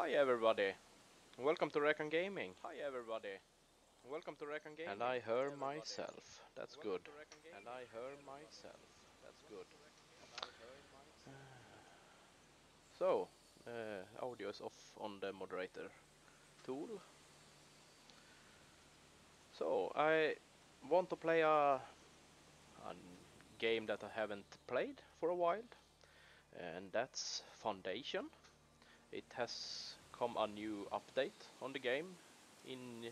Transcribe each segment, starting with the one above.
Hi everybody, welcome to Rekan Gaming. Hi everybody, welcome to Rekan Gaming. And I hear myself, that's good. And I hear myself, that's good. So, uh, audio is off on the moderator tool. So, I want to play a, a game that I haven't played for a while, and that's Foundation. It has come a new update on the game in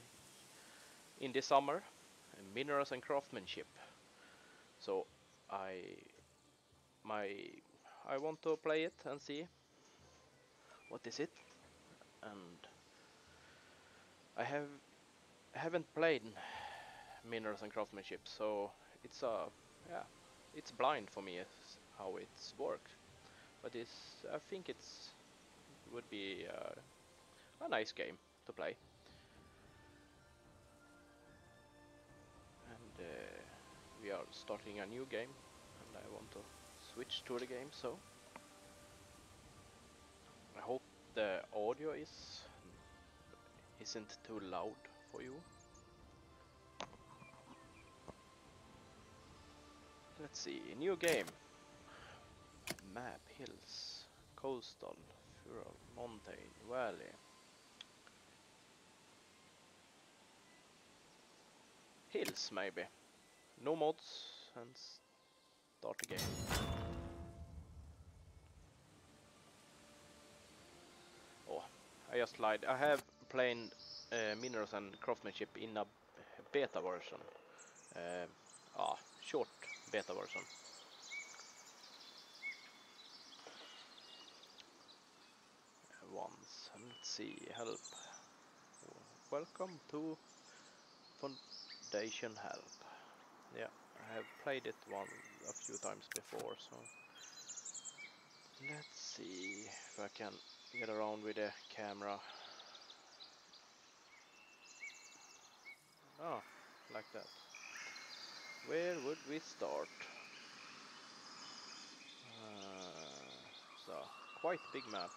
in this summer, minerals and craftsmanship. So I my I want to play it and see what is it, and I have haven't played minerals and craftsmanship, so it's a yeah it's blind for me how it's worked, but it's I think it's would be uh, a nice game to play. And uh, we are starting a new game and I want to switch to the game so I hope the audio is isn't too loud for you. Let's see, new game. Map hills, coastal, Ural, mountain, valley. Hills maybe. No mods and start the game. Oh, I just lied. I have played uh, minerals and craftsmanship in a beta version. Uh, ah, short beta version. once. Let's see, help. Welcome to Foundation Help. Yeah, I have played it one a few times before, so let's see if I can get around with the camera. Oh, like that. Where would we start? Uh, so, quite big map.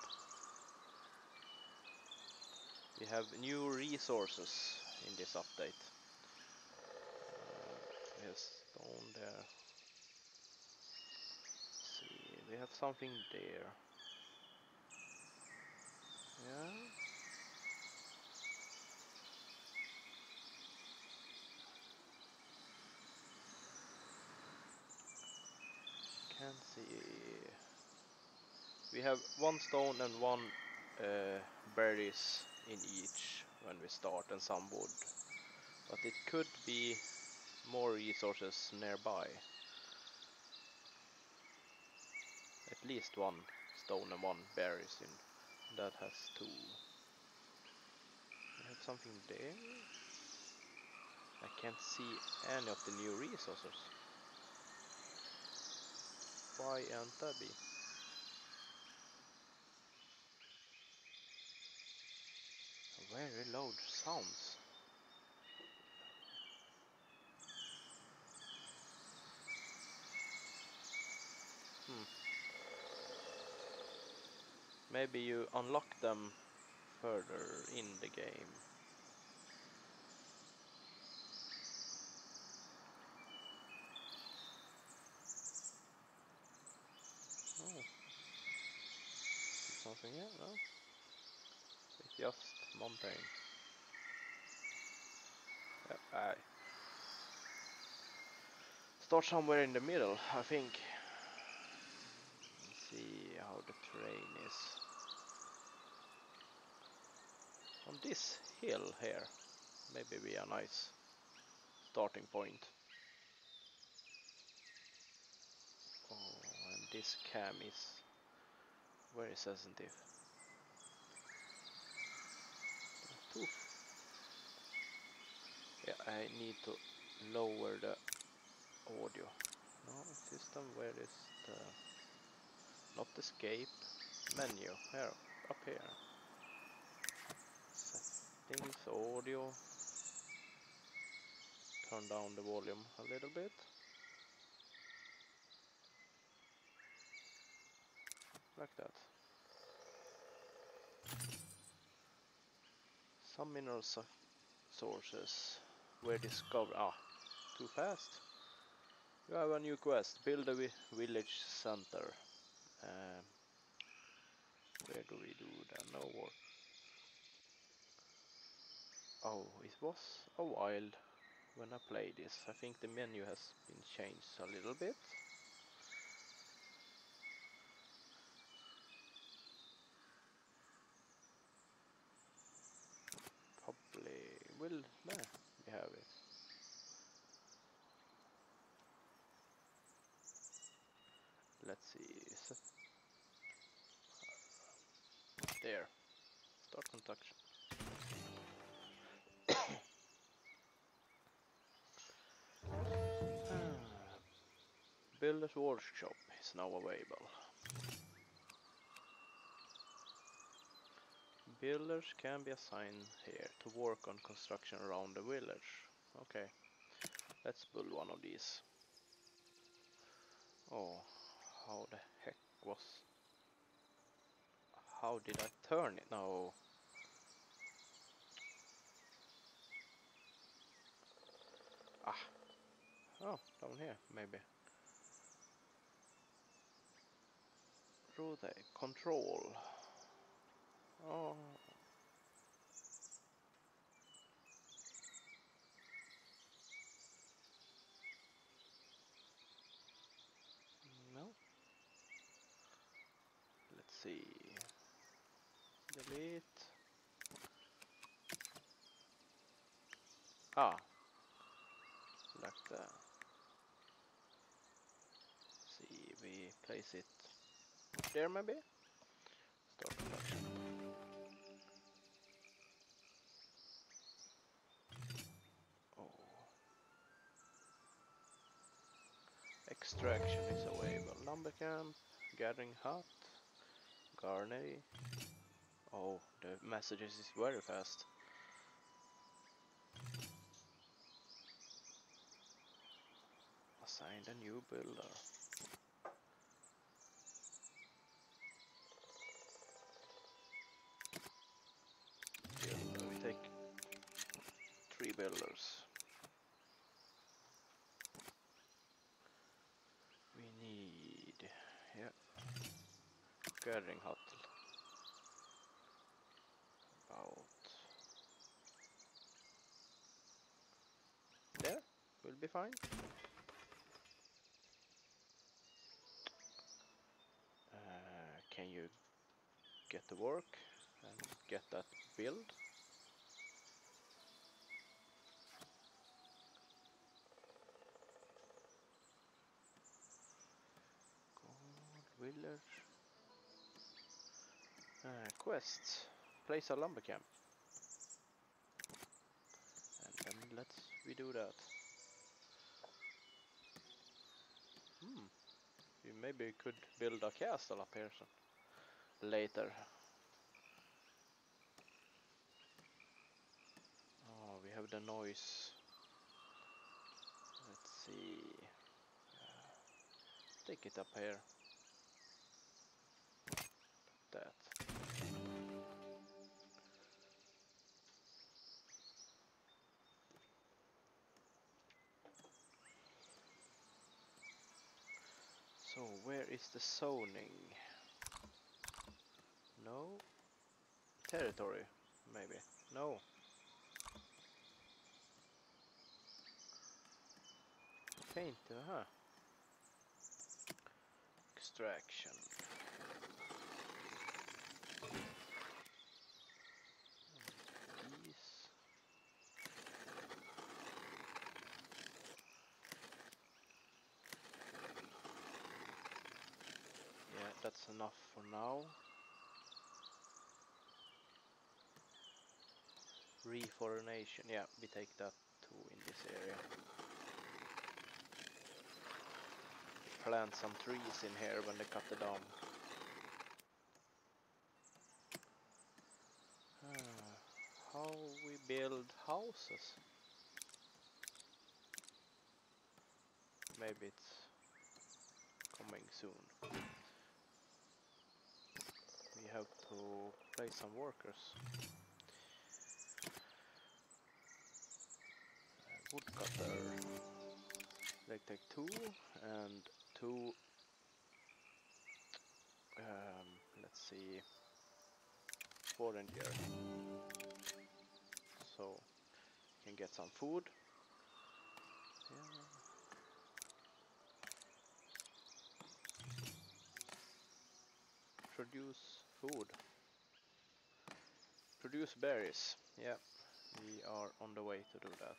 We have new resources in this update. Have stone there. Let's see, we have something there. Yeah. Can't see. We have one stone and one uh, berries in each when we start and some wood. But it could be more resources nearby. At least one stone and one berries in. That has two. I have something there. I can't see any of the new resources. Why aren't that be? very loud sounds. Hmm. Maybe you unlock them further in the game. Oh. Something here? No? It's just mountain. Yep, I start somewhere in the middle, I think. Let's see how the terrain is. On this hill here, maybe be a nice starting point. Oh, and this cam is very sensitive. Yeah, I need to lower the audio. No, system, where is the... Not escape, menu, here, up here. Settings, audio. Turn down the volume a little bit. Like that. Some mineral so sources were discovered. Ah, too fast. You have a new quest. Build a vi village center. Um, where do we do that? No work. Oh, it was a while when I played this. I think the menu has been changed a little bit. Probably will, there, we have it. Let's see, there. Start construction. Builder's workshop is now available. Builders can be assigned here to work on construction around the village. Okay, let's build one of these. Oh, how the heck was... How did I turn it? No. Ah. Oh, down here, maybe. Rotate, control. Oh. No. Let's see. Delete. Ah. Like that. See, we place it there maybe? Start production. Oh. Extraction is available. Lumber camp, gathering hut, garney. Oh, the messages is very fast. Assigned a new builder. Builders. We need, yeah, gathering hut. About there, will be fine. Uh, can you get to work and get that build? Gold village. Uh, quests. Place a lumber camp. And then let's we do that. Hmm. We maybe could build a castle up here later. Oh, we have the noise. Let's see. Uh, take it up here. That. So where is the zoning? No. Territory, maybe. No. Paint, uh huh. Extraction. These. Yeah, that's enough for now. Reforestation, yeah, we take that too in this area. Plant some trees in here when they cut it down. Ah, how we build houses? Maybe it's coming soon. To place some workers. woodcutter. Like take two and two. Um, let's see. Forager. So you can get some food. Yeah. Produce food. Produce berries. Yeah, we are on the way to do that.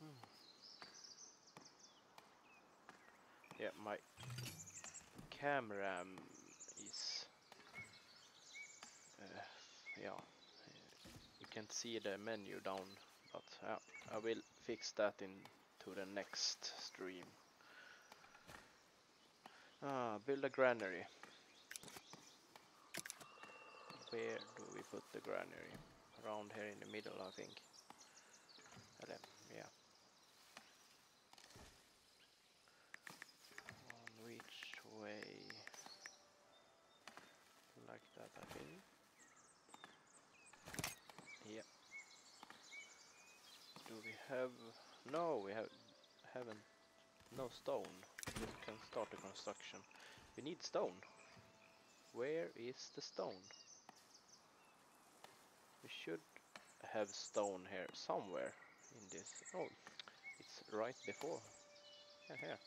Hmm. Yeah, my camera um, is uh, yeah you can see the menu down but yeah, I will fix that into the next stream. Ah build a granary. Where do we put the granary? Around here in the middle I think. Eller, yeah. On which way like that I think yeah do we have no we have haven't no stone. We can start the construction. We need stone. Where is the stone? We should have stone here somewhere in this. Oh it's right before. Yeah here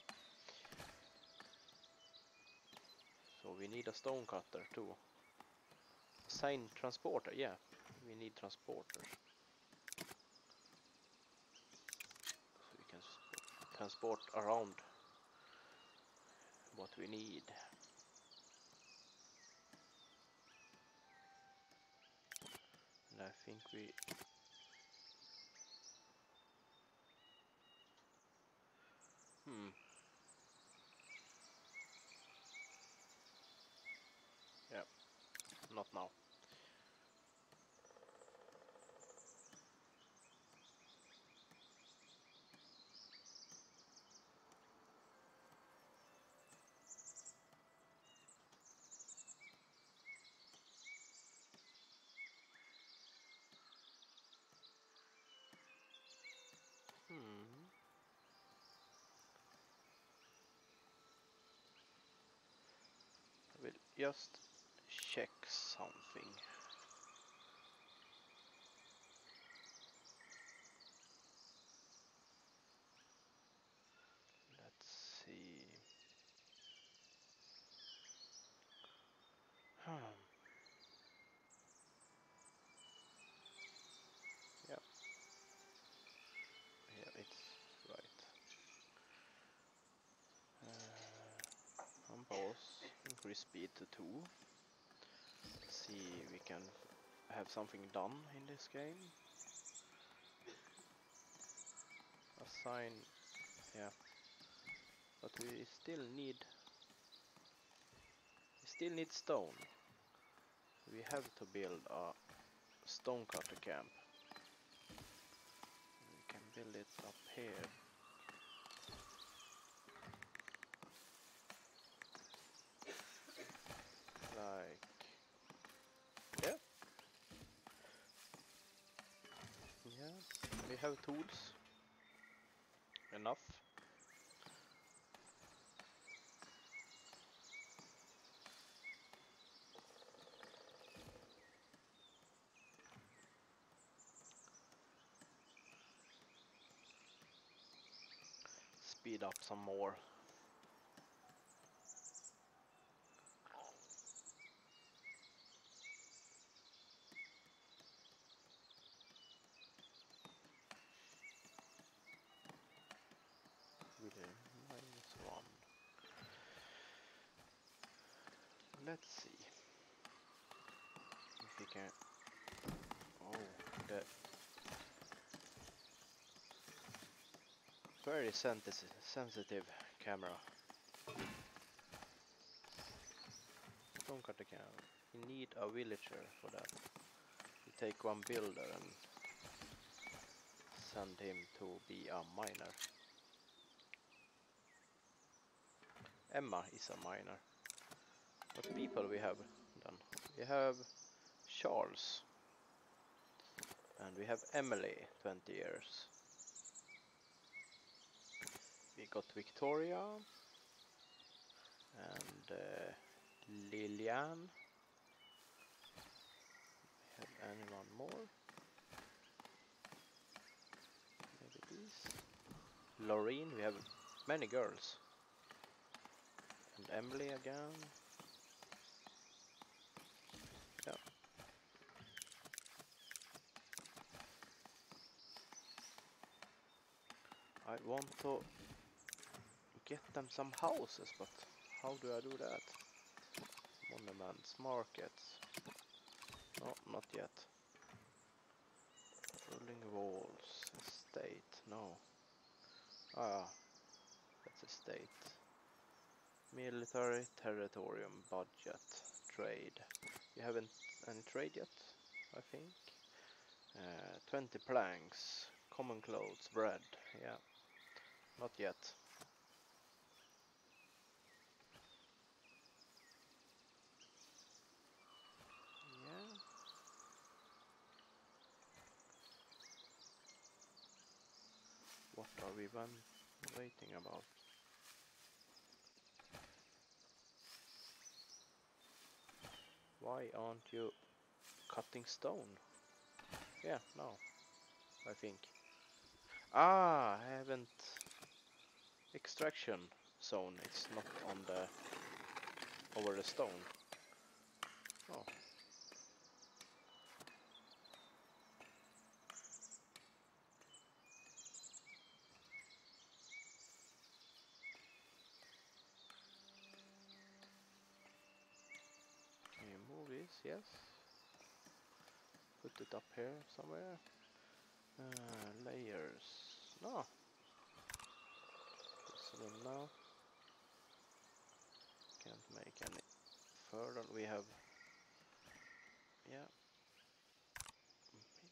So we need a stone cutter too. Sign transporter, yeah. We need transporters. So we can sp- transport around what we need. And I think we Hmm. Yep. Not now. Hmm. I will just check something. Let's see. Hmm. Yep. Yeah, it's right. Uh, unpause, increase speed to 2. Let's see, we can have something done in this game. Assign, yeah. But we still need, we still need stone. We have to build a stone cutter camp. We can build it up here. Like, yeah. Yeah, we have tools. Enough. Speed up some more. Really, minus one. Let's see if we can. Oh, the very sensi- sensitive camera. Don't cut the camera. You need a villager for that. You take one builder and send him to be a miner. Emma is a miner. What people we have done? We have Charles. And we have Emily, 20 years. We got Victoria. And uh, Lilian. We have anyone more? Maybe these. Loreen, we have many girls. And Emily again. Yeah. I want to get them some houses, but how do I do that? Monuments, markets. No, not yet. Rolling walls, estate, no. Ah, that's estate. Military, territorium, budget, trade. You haven't any trade yet, I think. Uh, 20 planks, common clothes, bread, yeah. Not yet. Yeah. Are we one waiting about? Why aren't you cutting stone? Yeah, no. I think. Ah, I haven't extraction zone. It's not on the over the stone. Oh. Can you move this? Yes. Put it up here somewhere. Uh, layers. No. This now. Can't make any further. We have. Yeah.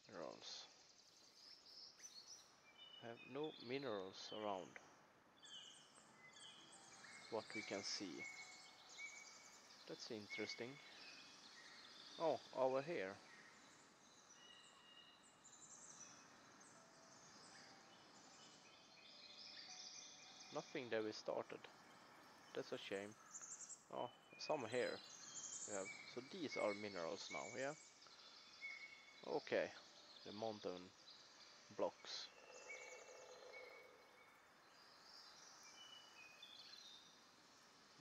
Minerals. Have no minerals around. What we can see. That's interesting. Oh, over here. Nothing that we started. That's a shame. Oh, some here. Have. So these are minerals now, yeah? Okay. The mountain blocks.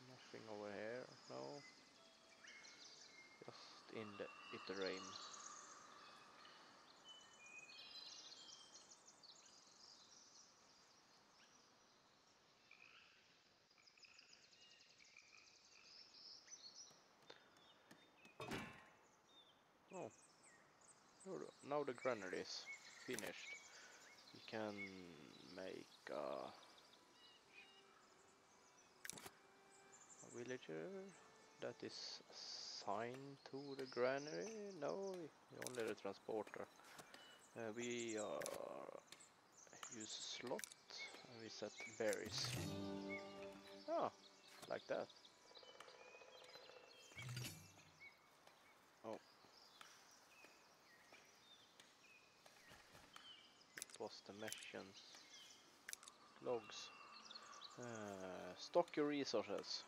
Nothing over here, no. Just in the it rain. Oh. Now the- granary is finished. We can make a villager that is assigned to the granary. No, only the transporter. Uh, we uh, use slot and we set berries. Ah, like that. Oh. It was the missions. Logs. Uh, stock your resources.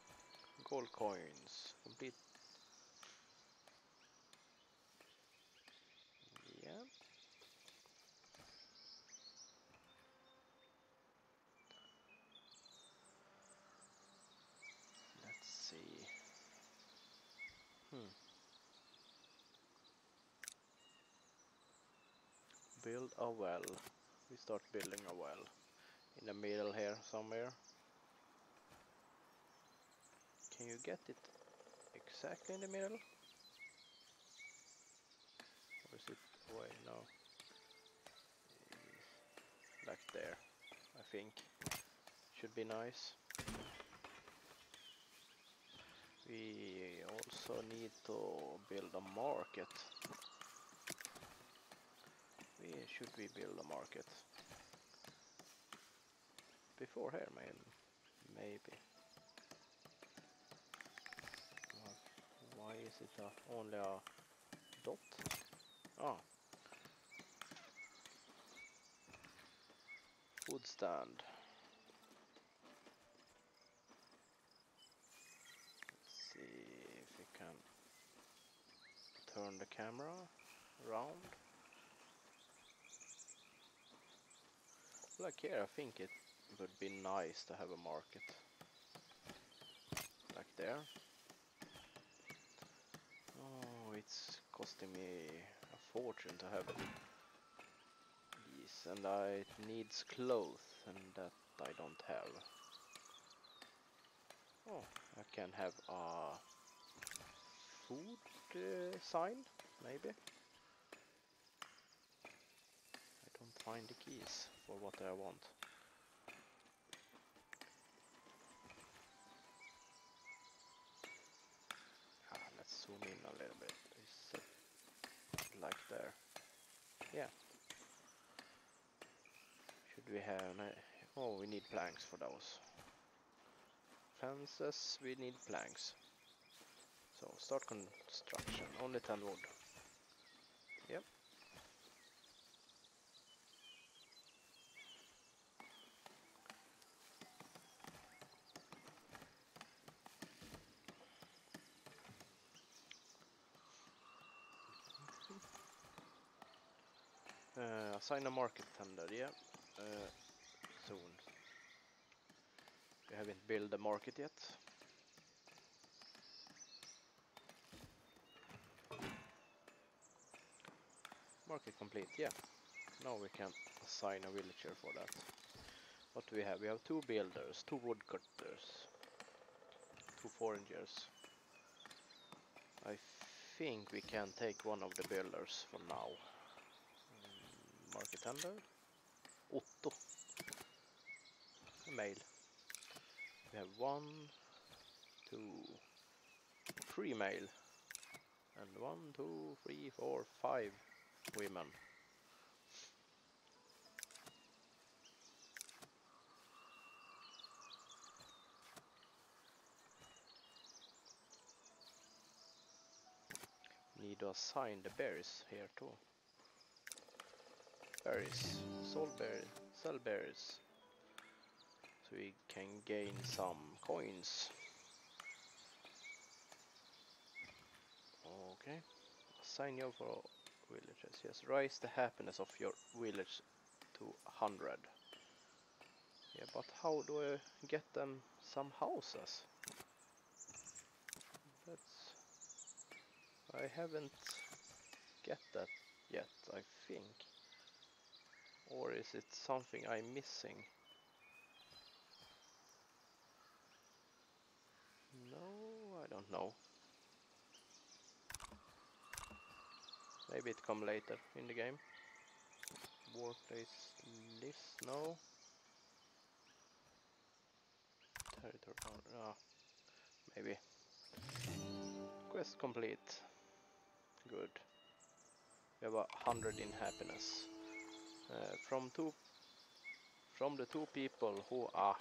Gold coins. Complete. Yeah. Let's see. Hmm. Build a well. We start building a well. In the middle here somewhere. Can you get it exactly in the middle? Or is it away? No. Like there, I think. Should be nice. We also need to build a market. We should we build a market? before here. Maybe. Uh, why is it a, only a dot? Ah. Food stand. Let's see if we can turn the camera around. Like here, I think it would be nice to have a market. Like there. Oh, it's costing me a fortune to have these, and I, it needs clothes, and that I don't have. Oh, I can have a food uh, sign, maybe. I don't find the keys for what I want. Ah, let's zoom in a little bit. Is it like there? Yeah. Should we have? Oh, we need planks for those. Fences, we need planks. So start construction. Only 10 wood. Yep. Uh, assign a market tender, yeah. Uh, soon. We haven't built the market yet. Market complete, yeah. Now we can assign a villager for that. What do we have? We have two builders, two woodcutters, two foragers. I think we can take one of the builders for now. Market tender. Otto. Male. We have one, two, three male. And one, two, three, four, five women. Need to assign the berries here too. Berries, sold berry, sell berries. So we can gain some coins. Okay. sign you for villages. Yes, raise the happiness of your village to 100. Yeah, but how do I get them some houses? That's... I haven't get that yet, I think. Or is it something I'm missing? No, I don't know. Maybe it come later in the game. Workplace list, no. Territory, ah, maybe. Quest complete. Good. We have a hundred in happiness. Uh, from two, from the two people who are,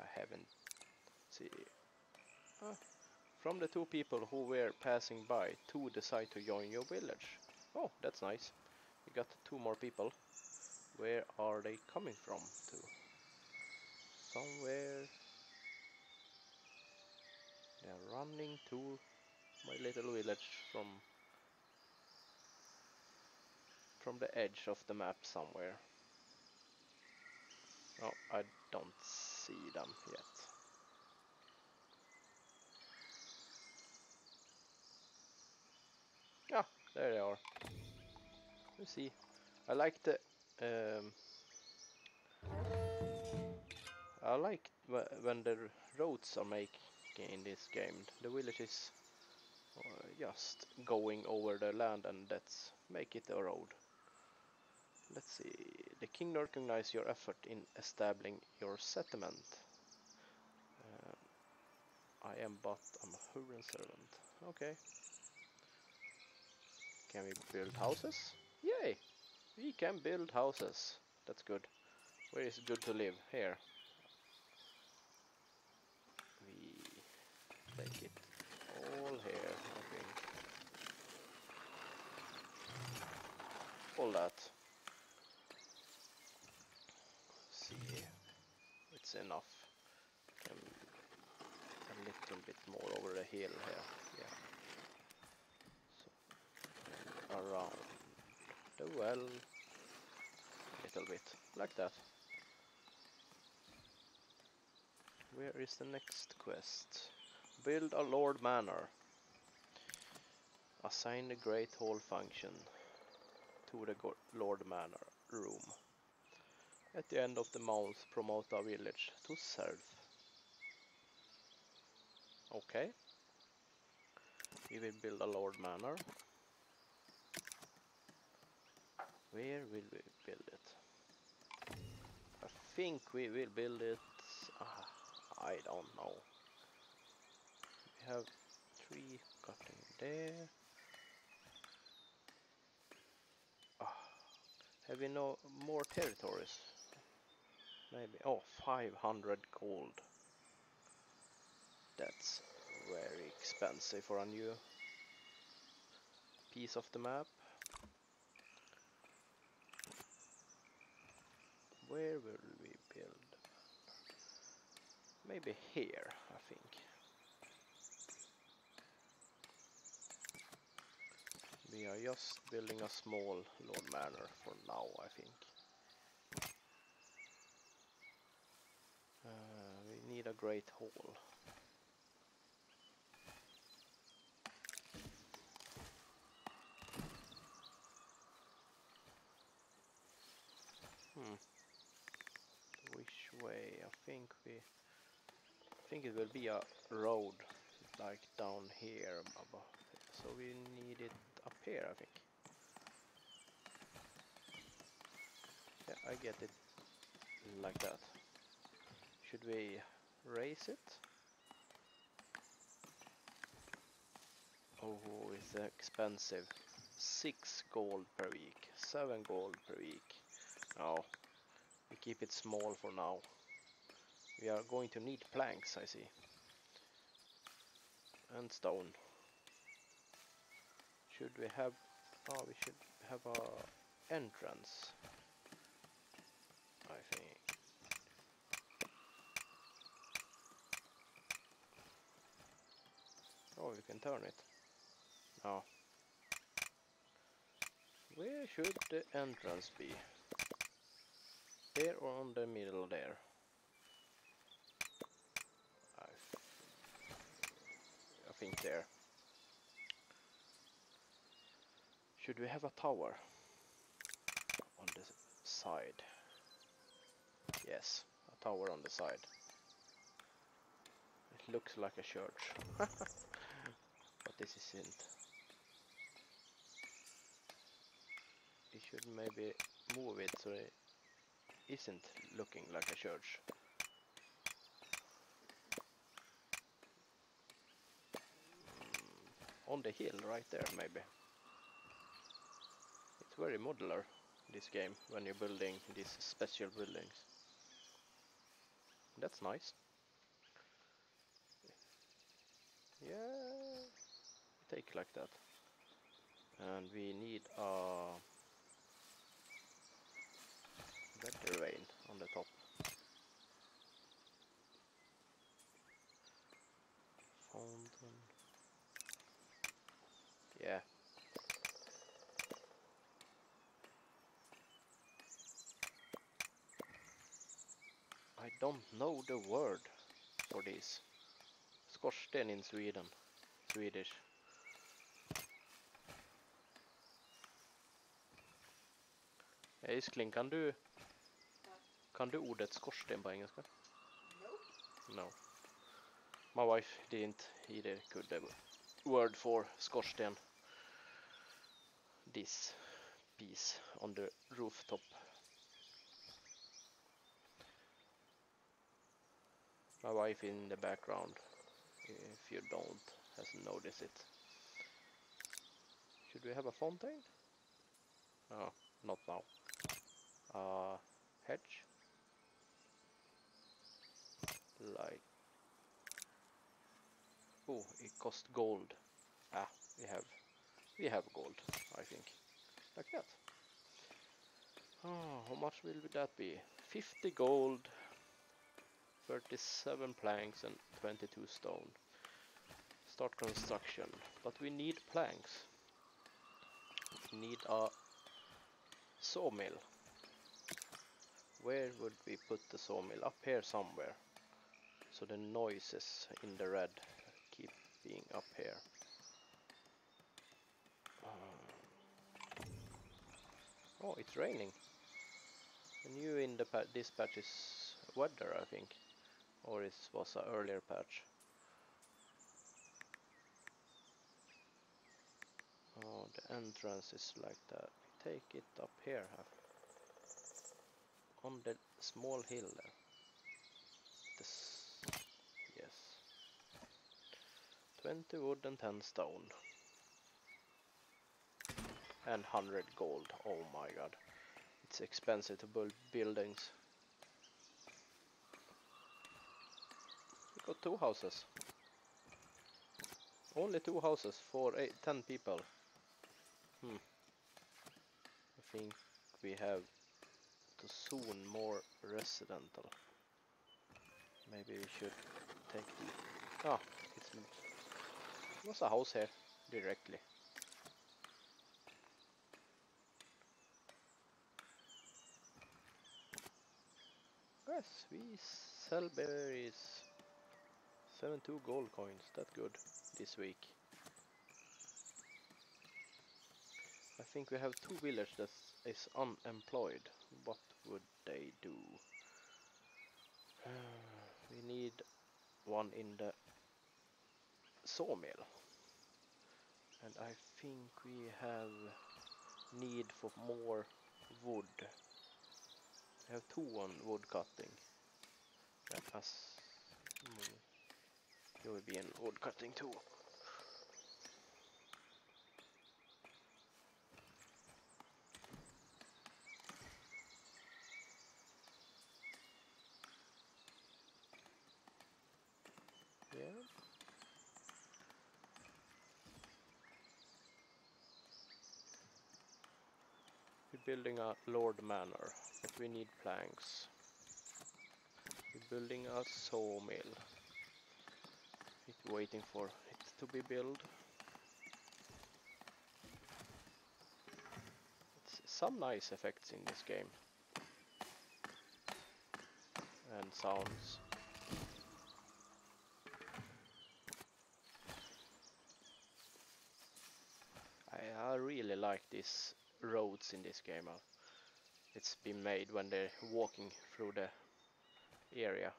I haven't see. Ah, from the two people who were passing by, two decide to join your village. Oh, that's nice. We got two more people. Where are they coming from to? Somewhere. They are running to my little village from from the edge of the map somewhere. Oh, I don't see them yet. Yeah, there they are. You see, I like the um, I like wh- when the roads are making in this game. The village is uh, just going over the land, and that's make it a road. Let's see. The king recognizes your effort in establishing your settlement. Uh, I am but a Mahuran servant. Okay. Can we build houses? Yay! We can build houses. That's good. Where is it good to live? Here. We take it all here, I think. All that. It's enough. Um, a little bit more over the hill here, yeah. So, around the well, a little bit, like that. Where is the next quest? Build a Lord Manor. Assign the Great Hall function to the Lord Manor room. At the end of the month, promote a village to serve. Okay. We will build a Lord Manor. Where will we build it? I think we will build it. Ah, I don't know. We have three cutting there. Ah, have we no more territories? Maybe. Oh, 500 gold. That's very expensive for a new piece of the map. Where will we build? Maybe here, I think. We are just building a small Lord Manor for now, I think. Uh, we need a great hall. Hmm. Which way? I think we I think it will be a road like down here. So we need it up here I think. Yeah, I get it like that. Should we raise it? Oh, it's expensive. Six gold per week, seven gold per week. Oh, we keep it small for now. We are going to need planks, I see. And stone. Should we have... Oh, we should have a entrance. I think. Oh, we can turn it. Now. Where should the entrance be? There or on the middle there? I, I think there. Should we have a tower on the side? Yes, a tower on the side. It looks like a church. this isn't. We should maybe move it so it isn't looking like a church. Mm, on the hill right there maybe. It's very modular this game when you're building these special buildings. That's nice. Yeah, take like that. And we need a better vein on the top. Fountain. Yeah. I don't know the word for this. Skorsten in Sweden. Swedish. Iskling, kan du kan du ordet skorsten på engelska? Nope. No. My wife didn't either could the word for skorsten. This piece on the rooftop. My wife in the background, if you don't, has noticed it. Should we have a fountain? Oh, not now. Uh, hedge? Like... Oh, it cost gold ah we have we have gold, I think. Like that. Oh, how much will that be? 50 gold, 37 planks and 22 stone. Start construction. But we need planks. We need a sawmill. Where would we put the sawmill? Up here somewhere. So the noises in the red keep being up here. Uh, oh, it's raining. You in the pa this patch is weather, I think, or it was an earlier patch. Oh, the entrance is like that. Take it up here, on the small hill there. This, yes. 20 wood and 10 stone. And 100 gold. Oh my god. It's expensive to build buildings. We got two houses. Only two houses for eight, 10 people. Hmm. I think we have to soon more residential. Maybe we should take the... Ah, it's... was a house here, directly. Yes, we sell berries. 72 gold coins, that good this week. I think we have two villagers that is unemployed. What would they do? we need one in the sawmill. And I think we have need for more wood. We have two on wood cutting. Let us mm, you will be in wood cutting too. Yeah. We're building a Lord Manor, but we need planks. We're building a sawmill. It's waiting for it to be built. It's some nice effects in this game. And sounds. I, I really like these roads in this game. It's been made when they're walking through the area.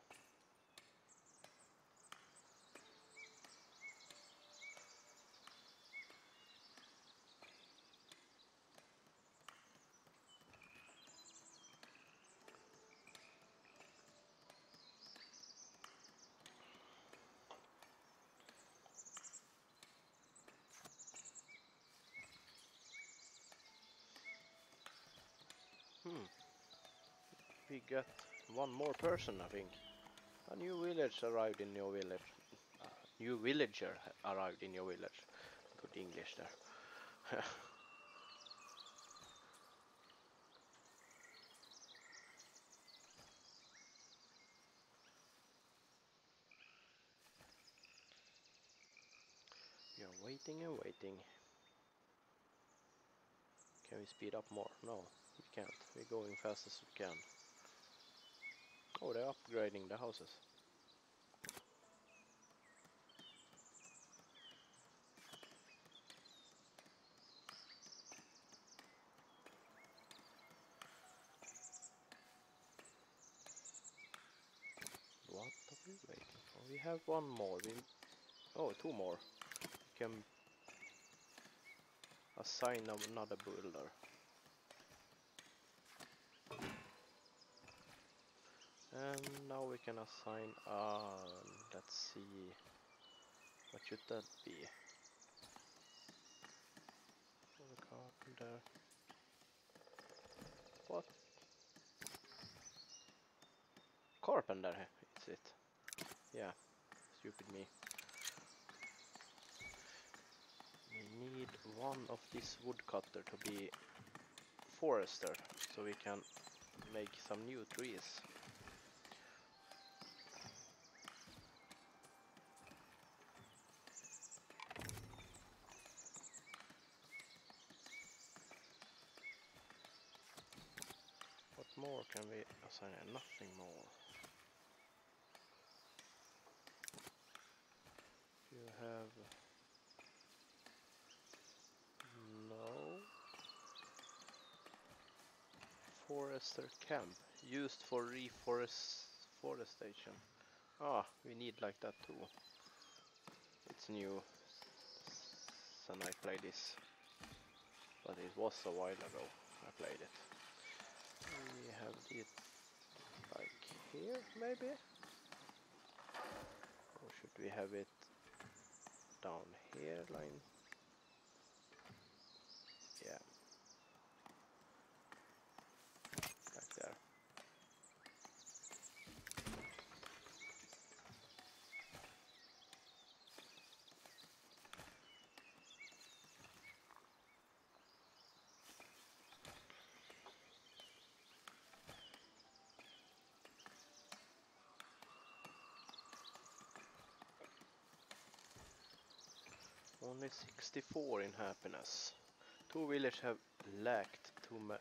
Hmm. Got one more person, I think. A new village arrived in your village. A new villager arrived in your village. Good English there. are waiting and waiting. Can we speed up more? No, we can't. We're going fast as we can. Oh, they're upgrading the houses. What are we waiting for? We have one more. We oh, two more. We can assign another builder. And now we can assign, uh, let's see, what should that be? Carpenter. What? Carpenter, it's it? Yeah, stupid me. We need one of this woodcutter to be forester, so we can make some new trees. What more can we assign? Nothing more. You have no forester camp used for reforestation. Ah, we need like that too. It's new and I played this, but it was a while ago I played it. We have it like here maybe? Or should we have it down here line? Yeah. Back there. Only 64 in happiness. Two villages have lacked too ma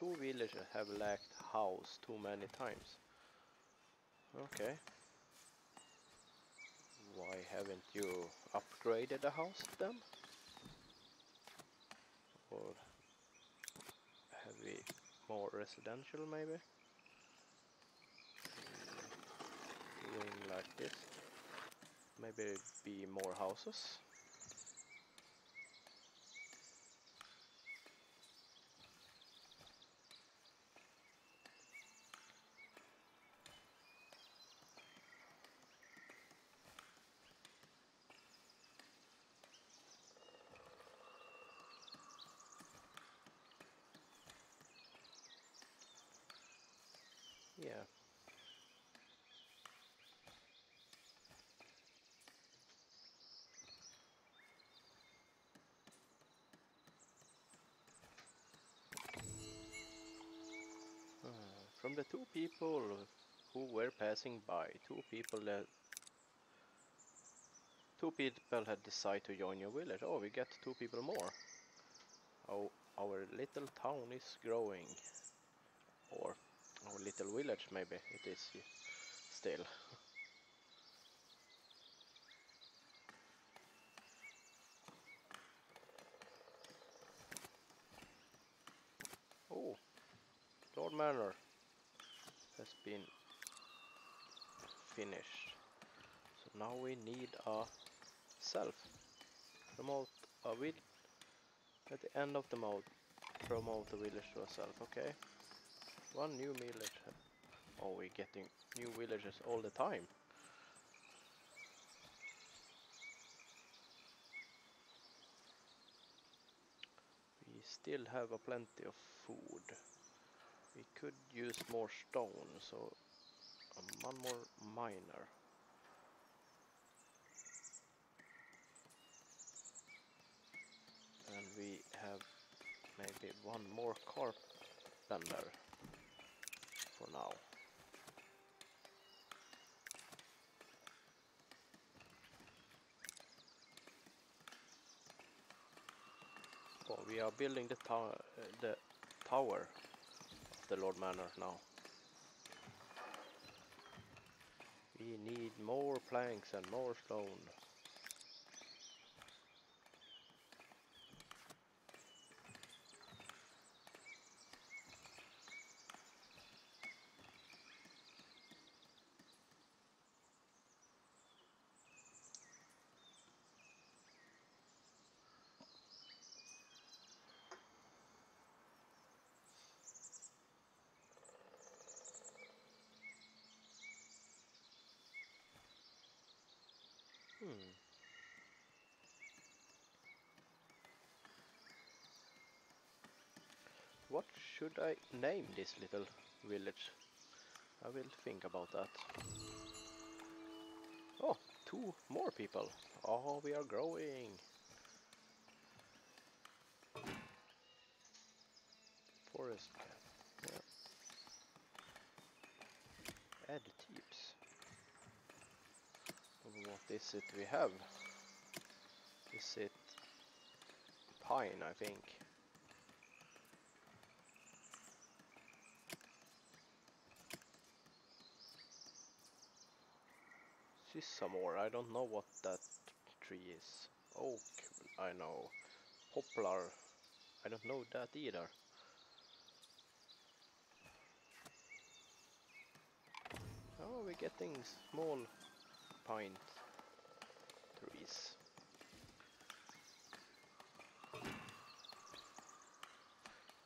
Two villages have lacked house too many times. Okay. Why haven't you upgraded the house then? Or have we more residential maybe? Hmm, Doing like this. Maybe be more houses. Yeah. Uh, From the two people who were passing by, two people that two people had decided to join your village. Oh, we get two people more. Oh, our little town is growing, or our little village maybe it is still. Oh, Manor has been finished. So now we need a self. Promote a will at the end of the mode. Promote the village to a self, okay? One new village. Oh, we're getting new villages all the time. We still have a plenty of food. We could use more stone, so um, one more miner. And we have maybe one more carpenter for now. Oh, we are building the tower, uh, the tower the Lord Manor now. We need more planks and more stone. should I name this little village? I will think about that. Oh, two more people. Oh, we are growing. Forest. Yeah. tips. What is it we have? Is it pine, I think? Sycamore, I don't know what that tree is. Oak, I know. Poplar, I don't know that either. Oh, we're getting small pine trees.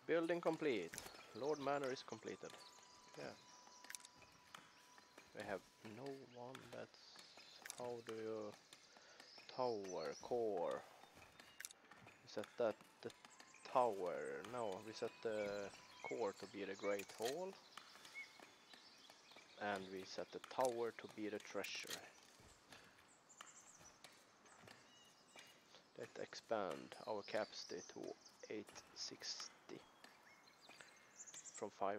Building complete. Lord Manor is completed. Yeah. We have no one that's... How do you... Tower, core. We set that the tower. No, we set the core to be the Great Hall. And we set the tower to be the treasure. Let's expand our capacity to 860 from 500.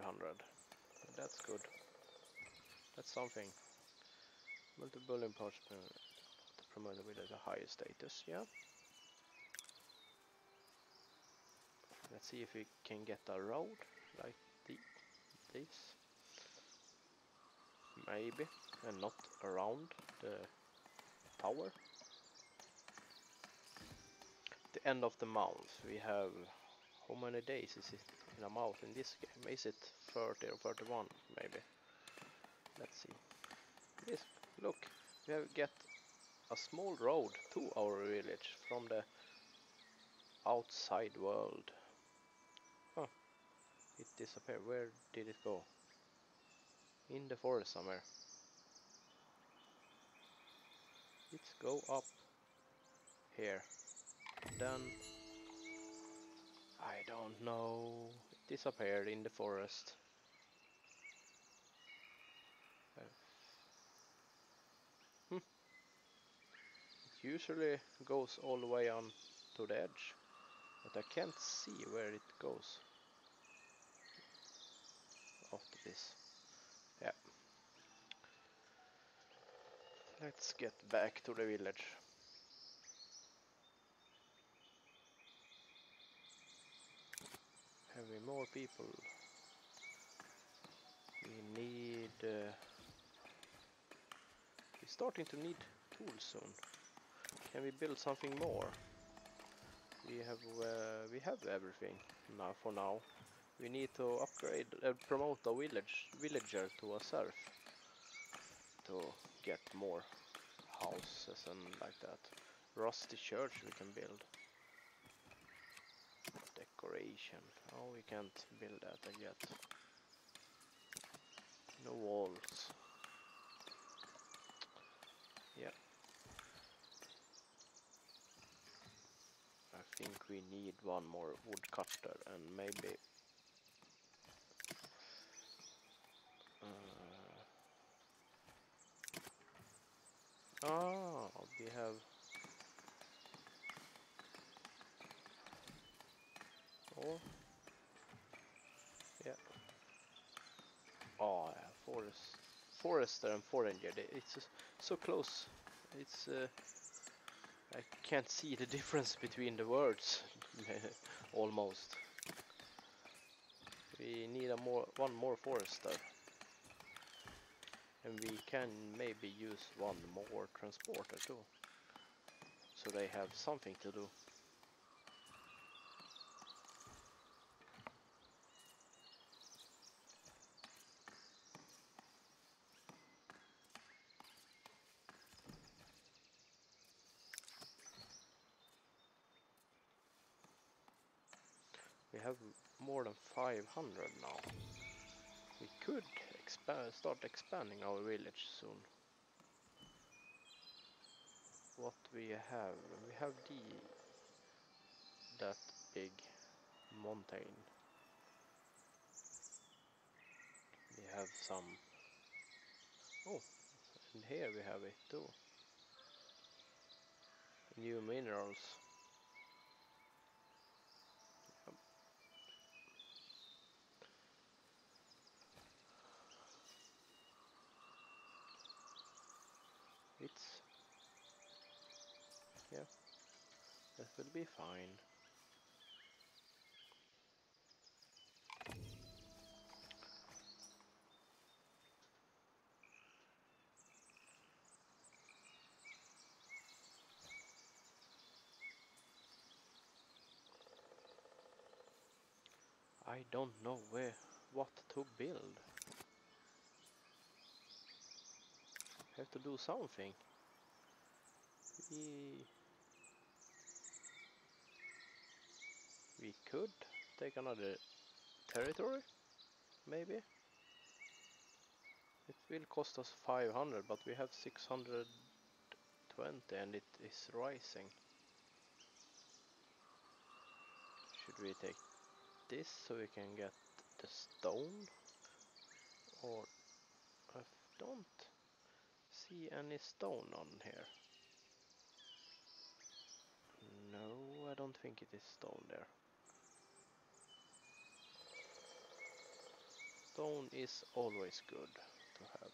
That's good. That's something. Multiple imports to promote the with a higher status, yeah. Let's see if we can get a road like the, this. Maybe, and not around the tower. The end of the month, we have, how many days is it in a month in this game? Is it 30 or 31 maybe? Let's see. This, look, we have get a small road to our village from the outside world. Oh, it disappeared. Where did it go? In the forest somewhere. Let's go up here. Then I don't know. It disappeared in the forest. Usually goes all the way on to the edge, but I can't see where it goes after this. Yeah. Let's get back to the village. Having more people. We need... Uh, we're starting to need tools soon. Can we build something more? We have uh, we have everything now for now. We need to upgrade, uh, promote a village villager to a serf to get more houses and like that. Rusty church we can build. Decoration. Oh, we can't build that yet. No walls. Yeah. I think we need one more woodcutter and maybe uh, Ah, we have Oh. Yeah. Oh, yeah, forest, forester and they- It's so close. It's. Uh, I can't see the difference between the words. Almost. We need a more, one more forester. And we can maybe use one more transporter too. So they have something to do. Have more than 500 now. We could expand, start expanding our village soon. What we have? We have the that big mountain. We have some. Oh, and here we have it too. New minerals. Yeah, that will be fine. I don't know where what to build. Have to do something. We we could take another territory, maybe. It will cost us 500, but we have 620 and it is rising. Should we take this so we can get the stone? Or I don't see any stone on here. No, I don't think it is stone there. Stone is always good to have.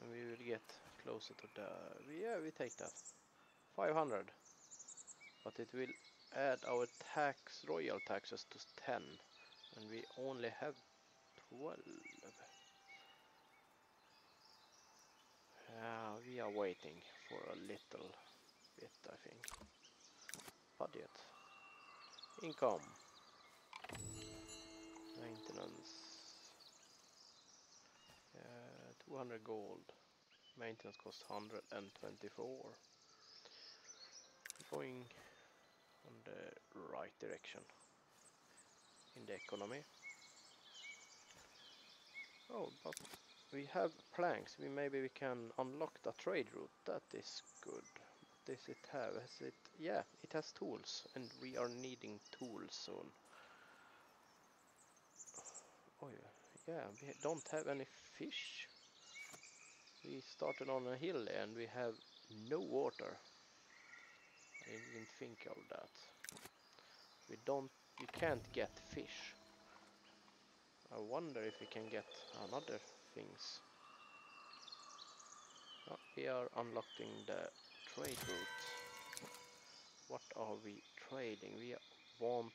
And we will get closer to the... Yeah, we take that. 500. But it will add our tax, royal taxes to 10. And we only have 12. Yeah, we are waiting for a little I think. Budget. Income. Maintenance. Uh, 200 gold. Maintenance costs 124. Going on the right direction in the economy. Oh, but we have planks. We maybe we can unlock the trade route. That is good. Does it have? Has it? Yeah, it has tools, and we are needing tools soon. Oh yeah, yeah. We don't have any fish. We started on a hill and we have no water. I didn't think of that. We don't. We can't get fish. I wonder if we can get another things. Oh, we are unlocking the trade route. What are we trading? We want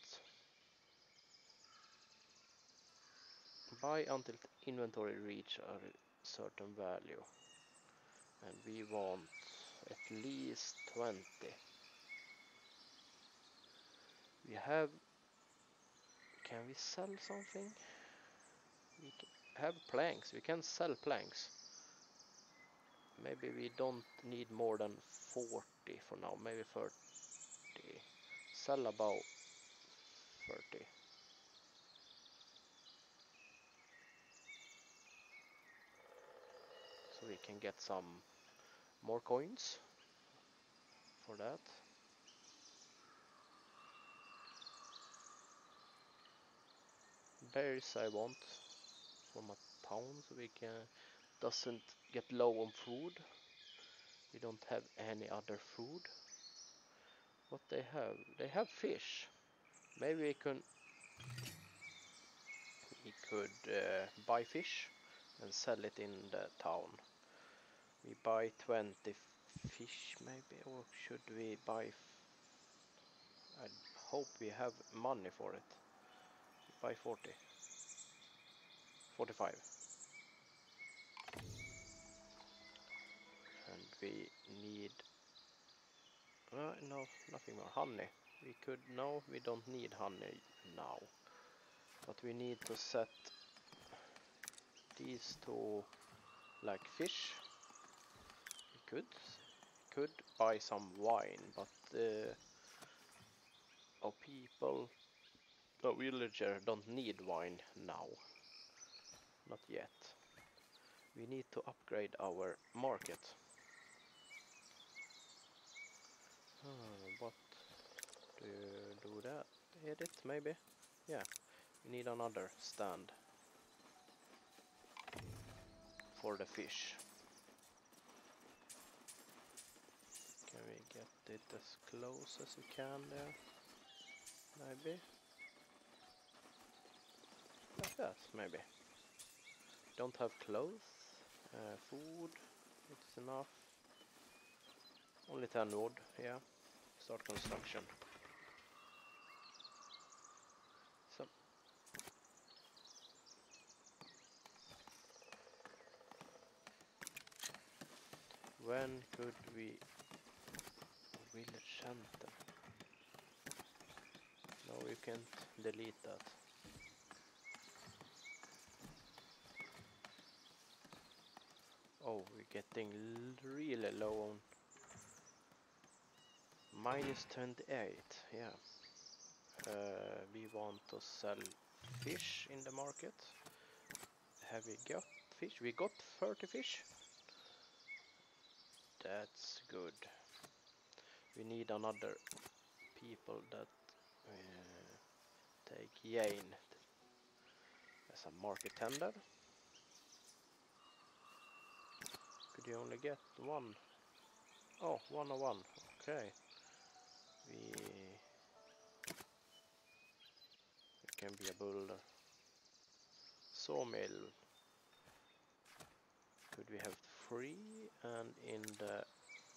buy until inventory reach a certain value. And we want at least 20 we have can we sell something? We have planks. We can sell planks maybe we don't need more than 40 for now. Maybe 30 sell about 30 so we can get some more coins for that. Berries I want for my town so we can doesn't get low on food. We don't have any other food. What they have they have fish. Maybe we can we could uh, buy fish and sell it in the town. We buy 20 fish maybe or should we buy I hope we have money for it. Buy 40 45 we need uh, no nothing more. Honey. We could no we don't need honey now. But we need to set these two like fish. We could could buy some wine but uh, our people the villager don't need wine now. Not yet. We need to upgrade our market uh, what do you do that edit maybe? Yeah we need another stand for the fish. Can we get it as close as we can there? Maybe? Like that maybe. Don't have clothes, uh, food, it's enough. Only 10 wood, yeah. Start construction. So. When could we village center? No, you can't delete that. Oh, we're getting really low on minus 28, yeah. Uh, we want to sell fish in the market. Have we got fish? We got 30 fish. That's good. We need another people that uh, take Jane as a market tender. Could you only get one? Oh, one on one. Okay. We, it can be a boulder. Sawmill. Could we have three? And in the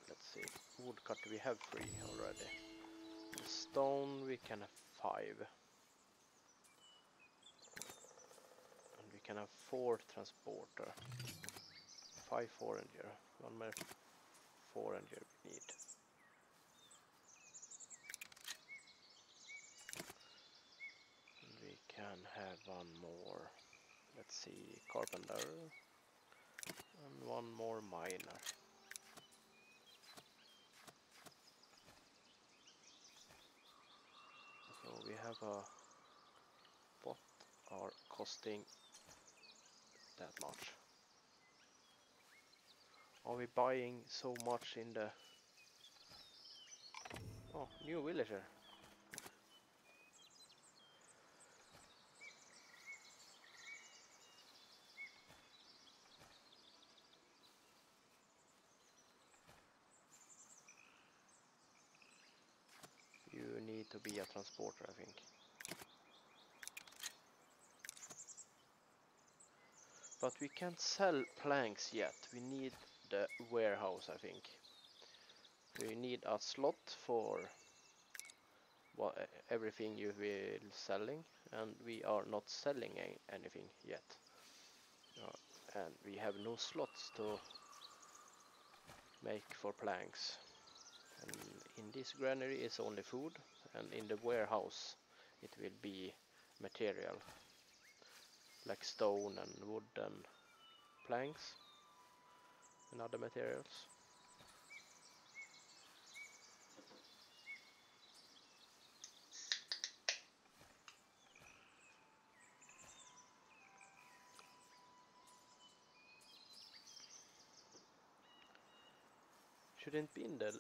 let's see, woodcut we have three already. The stone we can have five. And we can have four transporter. Five foreigner. One more foreigner we need. And we can have one more. Let's see, carpenter. And one more miner. So we have a what are costing that much. Are we buying so much in the Oh, new villager. You need to be a transporter, I think. But we can't sell planks yet. We need the warehouse, I think. We need a slot for everything you will selling, and we are not selling anything yet. Uh, and we have no slots to make for planks. And in this granary is only food, and in the warehouse it will be material like stone and wood and planks and other materials. Shouldn't be in the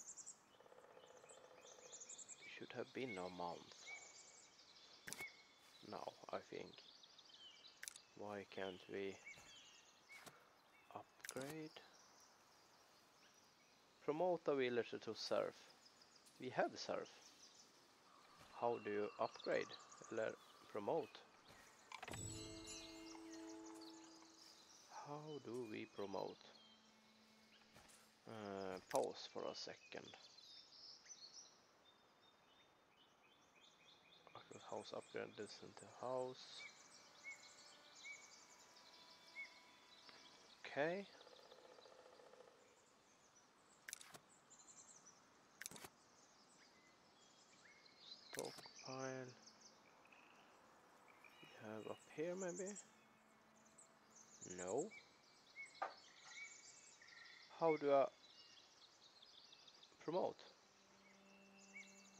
should have been a month. Now I think. Why can't we upgrade? Promote a villager to serf. We have serf. How do you upgrade? Promote? How do we promote? Uh, pause for a second. House upgrade this into house. Okay. Stockpile. We have up here maybe? No. How do I promote?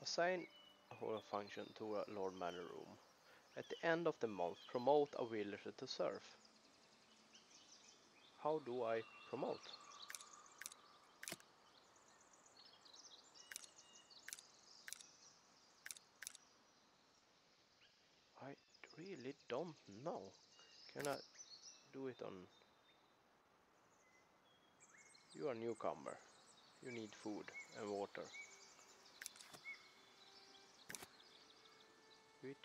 Assign a function to a Lord Manor room. At the end of the month, promote a villager to serve. How do I promote? I really don't know. Can I do it on... You are a newcomer. You need food and water. Which...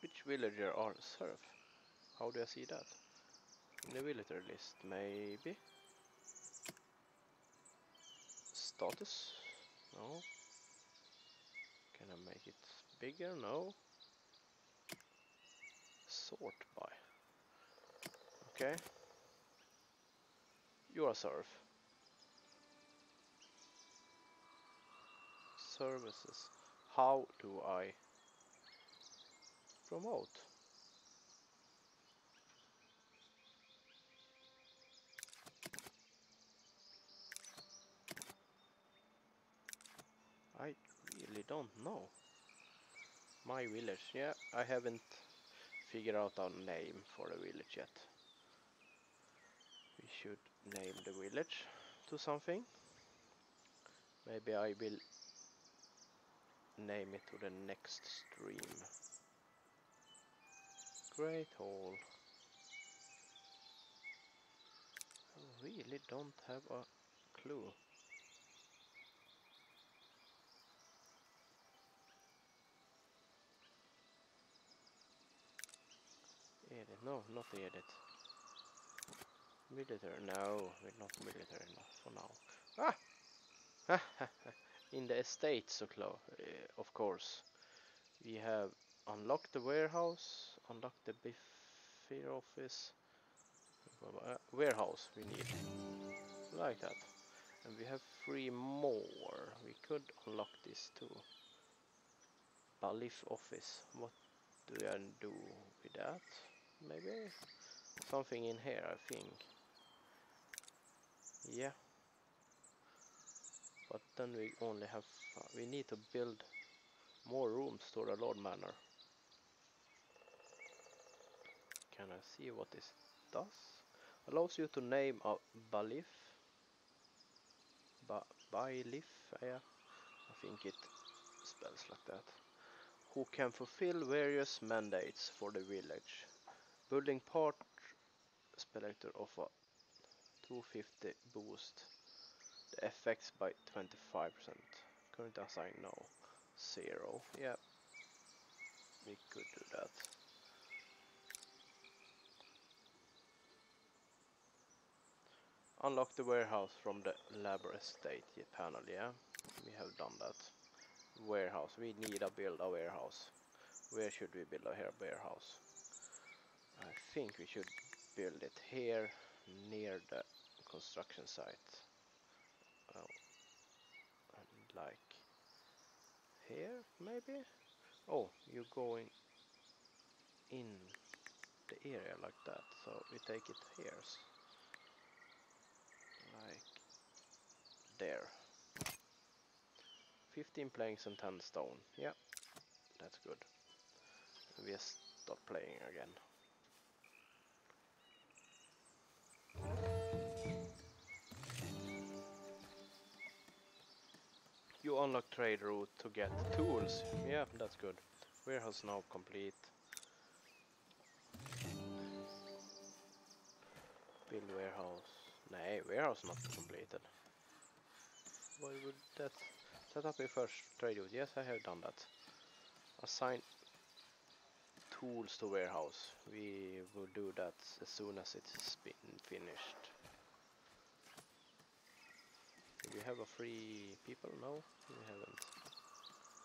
Which villager are serf? How do I see that? In the villager list, maybe? Status? No. Can I make it bigger? No. Sort by. Okay. You are serf. Services. How do I promote? I really don't know. My village, yeah, I haven't figured out our name for the village yet. We should name the village to something. Maybe I will name it to the next stream. Great Hall. I really don't have a clue. Edit, no, not edit. Military, no, we're not military enough for now. Ah! In the estate, so close, uh, of course. We have unlocked the warehouse, unlocked the buffer office. Uh, warehouse we need, like that. And we have three more. We could unlock this too. Bailiff office. What do I do with that? Maybe something in here, I think. Yeah. But then we only have, uh, we need to build more rooms to the Lord Manor. Can I see what this does? Allows you to name a Bailiff. Ba yeah. I think it spells like that. Who can fulfill various mandates for the village. Building part selector of a 250 boost the effects by 25%. Current assign no. Zero. Yeah. We could do that. Unlock the warehouse from the labor estate panel, yeah. We have done that. Warehouse. We need to build a warehouse. Where should we build a warehouse? I think we should build it here near the construction site. Like here maybe? Oh, you're going in the area like that, so we take it here. Like there. 15 planks and 10 stone. Yeah, that's good. We start playing again. You unlock trade route to get tools. Yeah, that's good. Warehouse now complete. Build warehouse. Nej, eh, warehouse not completed. Why would that set up a first trade route? Yes, I have done that. Assign tools to warehouse. We will do that as soon as it's been finished. We have a free people? No, we haven't.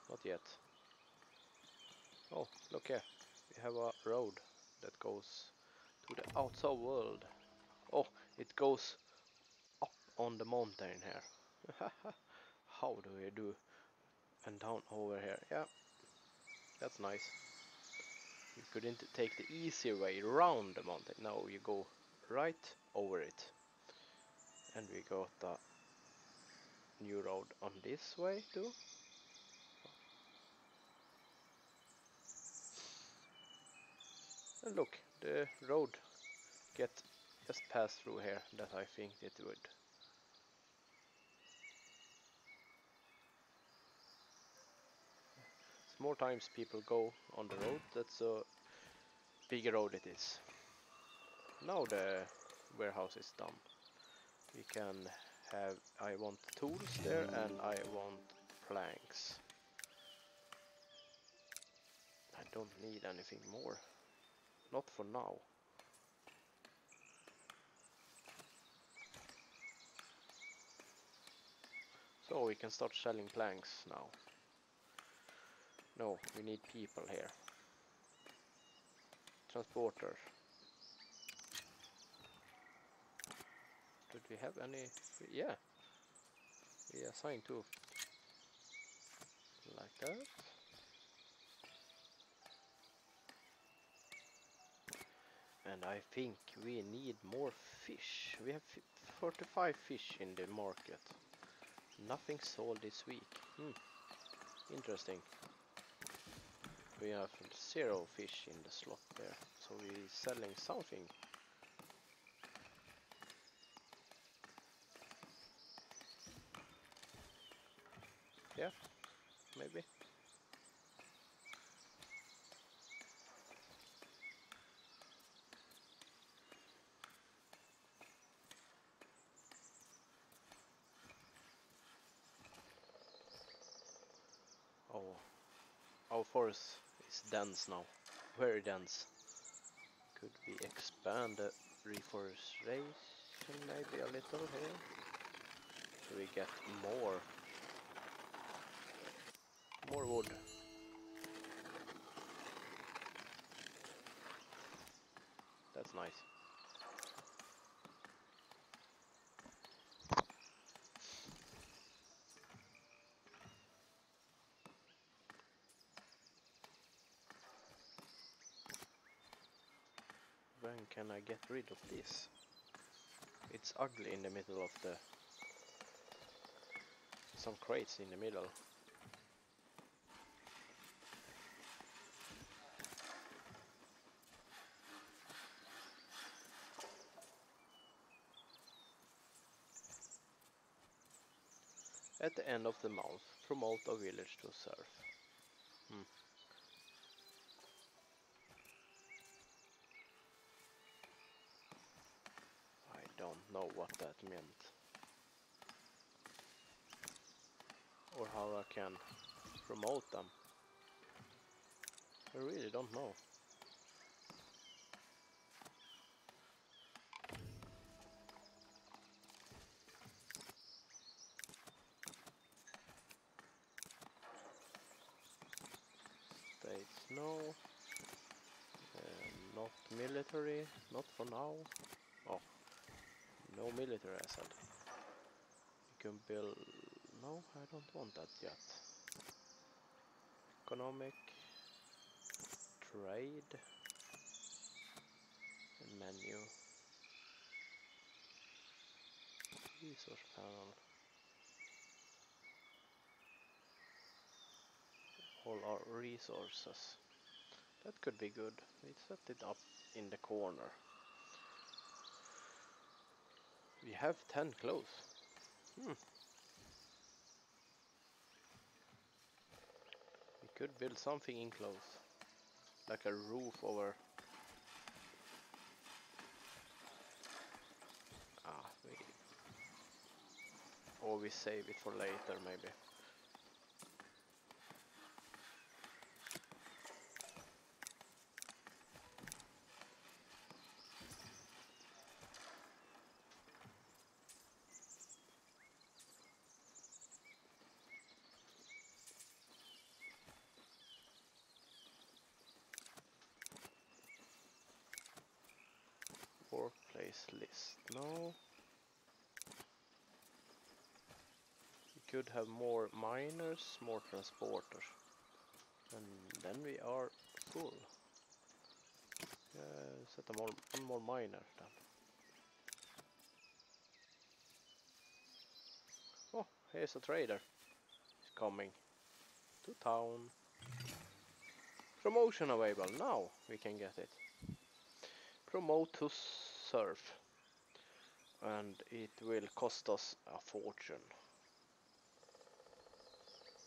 Not yet. Oh, look here. We have a road that goes to the outside world. Oh, it goes up on the mountain here. How do we do? And down over here. Yeah, that's nice. You couldn't take the easier way around the mountain. Now you go right over it. And we got the new road on this way too. And look, the road get just passed through here that I think it would. More times people go on the road, that's a bigger road it is. Now the warehouse is done. We can have, I want tools there and I want planks. I don't need anything more. Not for now. So we can start selling planks now. No, we need people here. Transporter. Did we have any? Yeah. We assigned two. Like that. And I think we need more fish. We have 45 fish in the market. Nothing sold this week. Hmm. Interesting. We have zero fish in the slot there. So we're selling something. Yeah, maybe. Oh, our forest is dense now, very dense. Could we expand the reforestation maybe a little here? So we get more, more wood. That's nice. When can I get rid of this? It's ugly in the middle of the... Some crates in the middle. At the end of the month, promote a village to serf. Hmm. I don't know what that meant. Or how I can promote them. I really don't know. States no. Uh, not military, not for now. Oh, no military I said. You can build... No, I don't want that yet. Economic. Trade. And menu. Resource panel. All our resources. That could be good. We set it up in the corner. We have 10 clothes. Hmm. We could build something in clothes. Like a roof over. Ah, we. Or we save it for later, maybe. Workplace list. No. We could have more miners, more transporters. And then we are full. Uh, set a more, one more miner then. Oh, here's a trader. He's coming to town. Promotion available. Now we can get it promote to serf and it will cost us a fortune.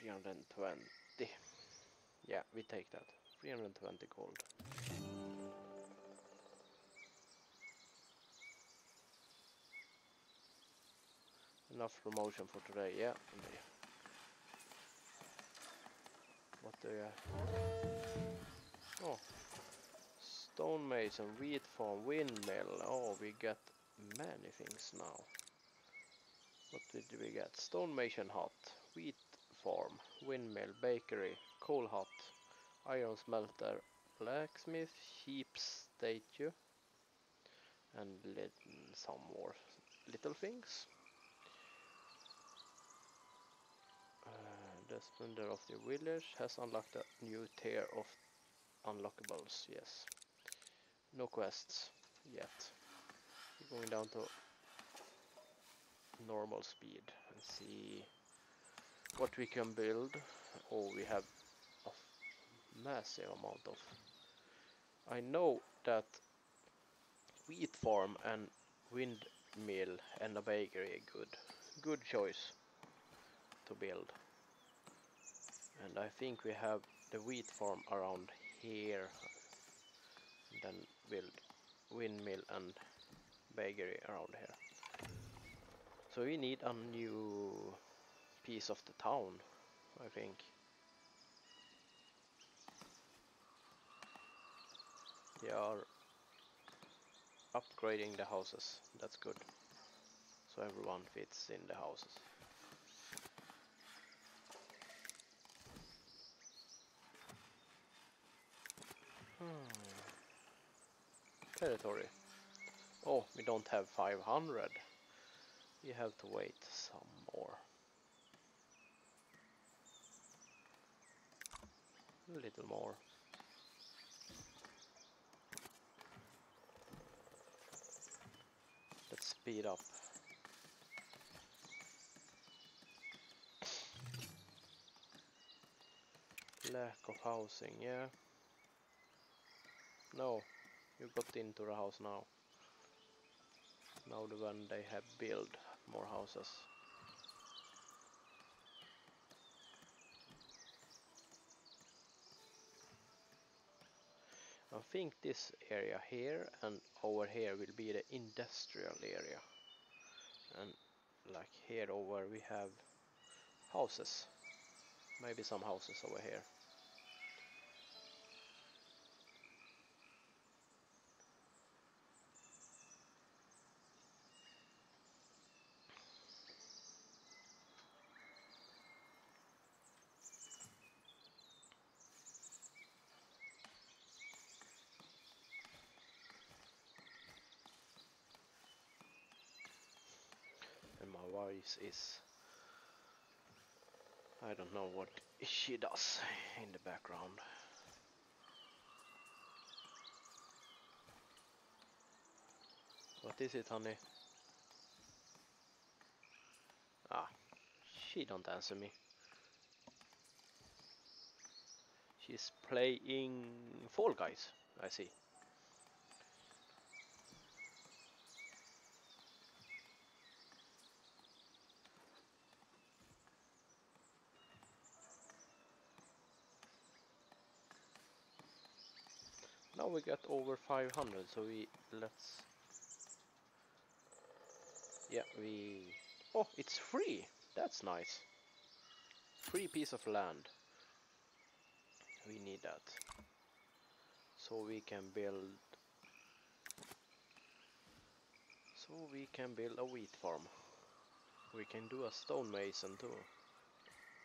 320 yeah we take that. 320 gold. Enough promotion for today yeah. What do you oh stonemason wheat farm windmill. Oh we get many things now. What did we get? Stonemason hut wheat farm windmill bakery coal hut iron smelter blacksmith sheep statue and some more little things uh, the splendor of the village has unlocked a new tier of unlockables, yes. No quests yet. We're going down to normal speed and see what we can build. Oh, we have a massive amount of... I know that wheat farm and windmill and a bakery good. Good choice to build and I think we have the wheat farm around here then build windmill and bakery around here so we need a new piece of the town I think they are upgrading the houses that's good so everyone fits in the houses Hmm. Territory. Oh, we don't have 500. We have to wait some more. A little more. Let's speed up. Lack of housing, yeah. No, you got into the house now. Now the one they have built more houses. I think this area here and over here will be the industrial area. And like here over we have houses. Maybe some houses over here. Voice is I don't know what she does in the background. What is it, honey? Ah, she don't answer me. She's playing Fall Guys, I see. We got over 500, so we let's yeah we oh it's free! That's nice. Free piece of land. We need that. So we can build so we can build a wheat farm. We can do a stonemason too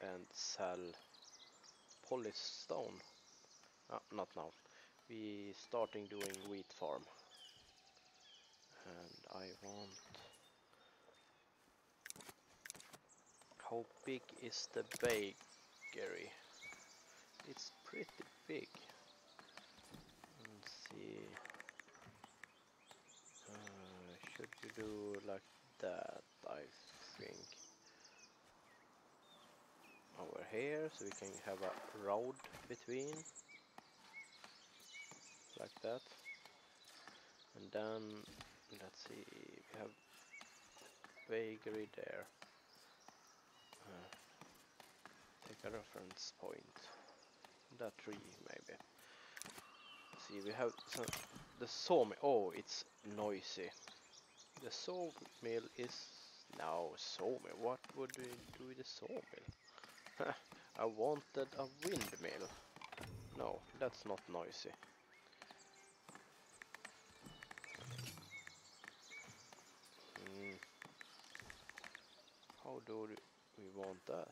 and sell polished stone. Ah, not now we starting doing wheat farm. And I want how big is the bakery? It's pretty big. Let's see. Uh, should we do like that I think? Over here so we can have a road between like that And then let's see, we have vagary there. Uh, take a reference point. That tree maybe. See, we have some the sawmill. Oh, it's noisy. The sawmill is now sawmill. What would we do with the sawmill? I wanted a windmill. No, that's not noisy. How do we want that?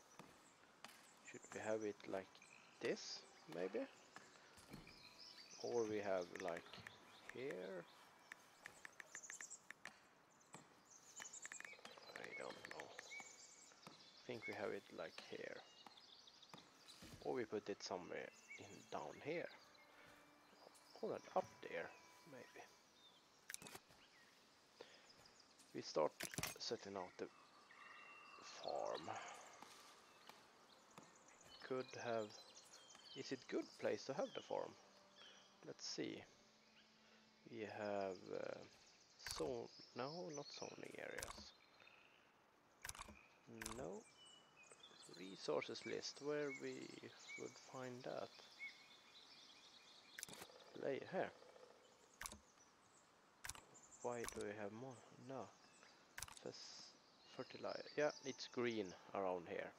Should we have it like this, maybe? Or we have like here? I don't know. I think we have it like here. Or we put it somewhere in down here. Or up there, maybe. We start setting out the farm. Could have... Is it good place to have the farm? Let's see. We have... Uh, so no, not zoning areas. No. Resources list, where we would find that. Lay here. Why do we have more? No. Says fertilizer. Yeah, it's green around here.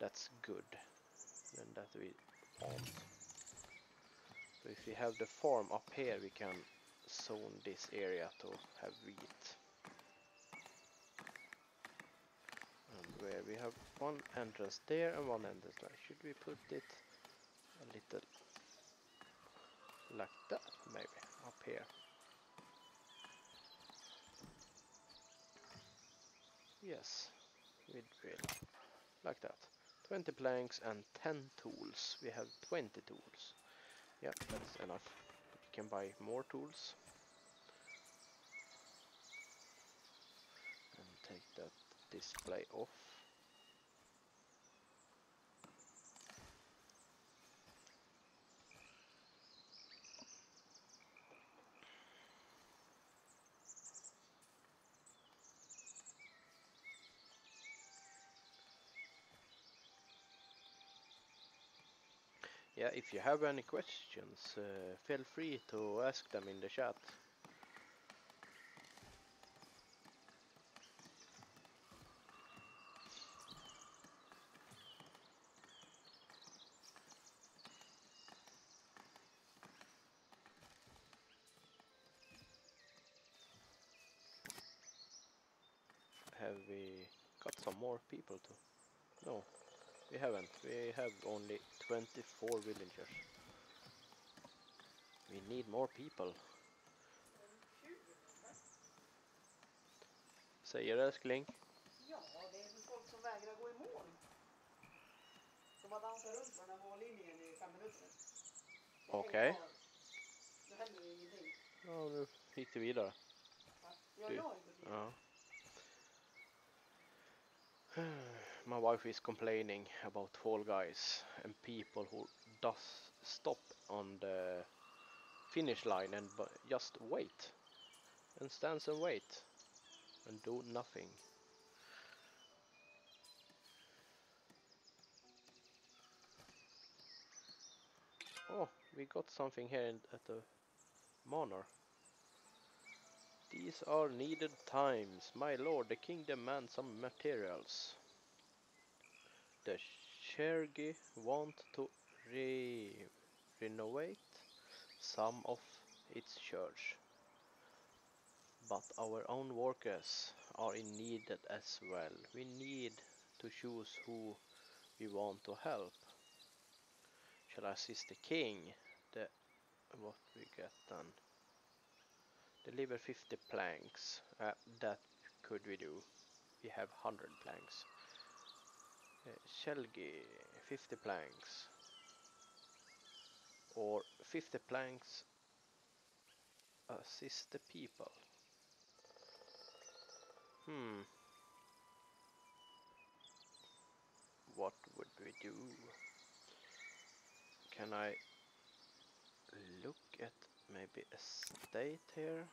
That's good. Then that we want. So if we have the farm up here, we can zone this area to have wheat. And where we have one entrance there and one entrance there. Should we put it a little like that maybe up here? Yes, we will. Like that. 20 planks and 10 tools. We have 20 tools. Yeah, that's enough. We can buy more tools. And take that display off. Yeah, if you have any questions, uh, feel free to ask them in the chat. Have we got some more people to? No, we haven't. We have only 24 villagers. We need more people. Säger du älskling? Ja, det är folk som vägrar gå i mål. Som har dansat runt på den här mållinjen i fem minuter. Okej. kvar. Det händer ju ingenting. Ja, nu gick det vidare. Ja, jag har ju gått vidare. Ja. My wife is complaining about Fall Guys and people who does stop on the finish line and just wait and stands and wait and do nothing. Oh, we got something here in, at the manor. These are needed times. My lord, the king demands some materials. The Shergi want to re renovate some of its church. But our own workers are in need as well. We need to choose who we want to help. Shall I assist the king? The what we get then? Deliver 50 planks. Uh, that could we do. We have 100 planks. Uh, Shelgi, 50 planks. Or 50 planks assist the people. Hmm. What would we do? Can I look at maybe a state here?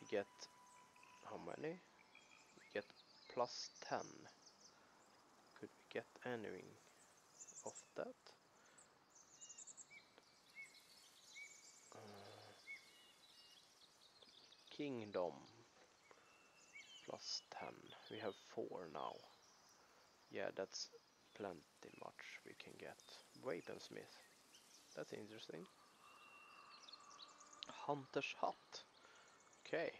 We get how many? We get plus 10. Get anything of that? Uh, kingdom plus 10. We have 4 now. Yeah, that's plenty much we can get. Weaponsmith. That's interesting. Hunter's hut. Okay.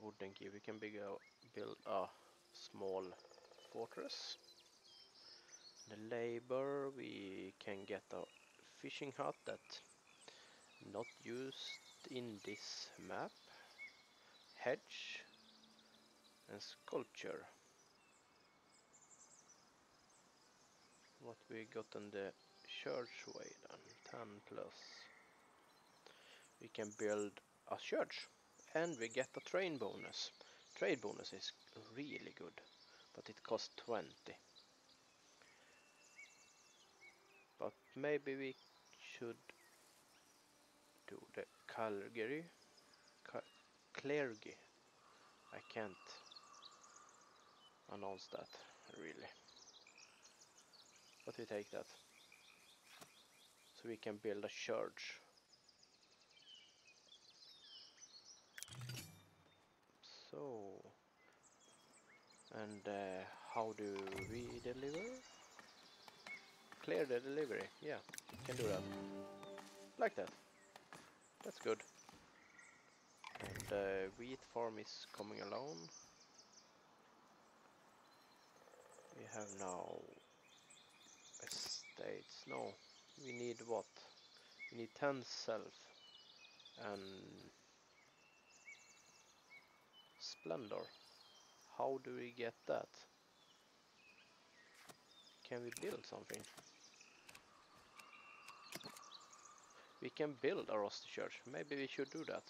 Wooden keep. We can uh, build a small fortress. The labor we can get a fishing hut that not used in this map. Hedge and sculpture. What we got on the church way then? 10 plus. We can build a church and we get a train bonus. Trade bonus is really good, but it costs 20. But maybe we should do the Calgary, Clergy. I can't announce that really. But we take that. So we can build a church. So, and uh, how do we deliver? Clear the delivery, yeah, can do that. Like that. That's good. And uh, wheat farm is coming along. We have now estates. No, we need what? We need 10 self and splendor. How do we get that? Can we build something? We can build a rusty church. Maybe we should do that.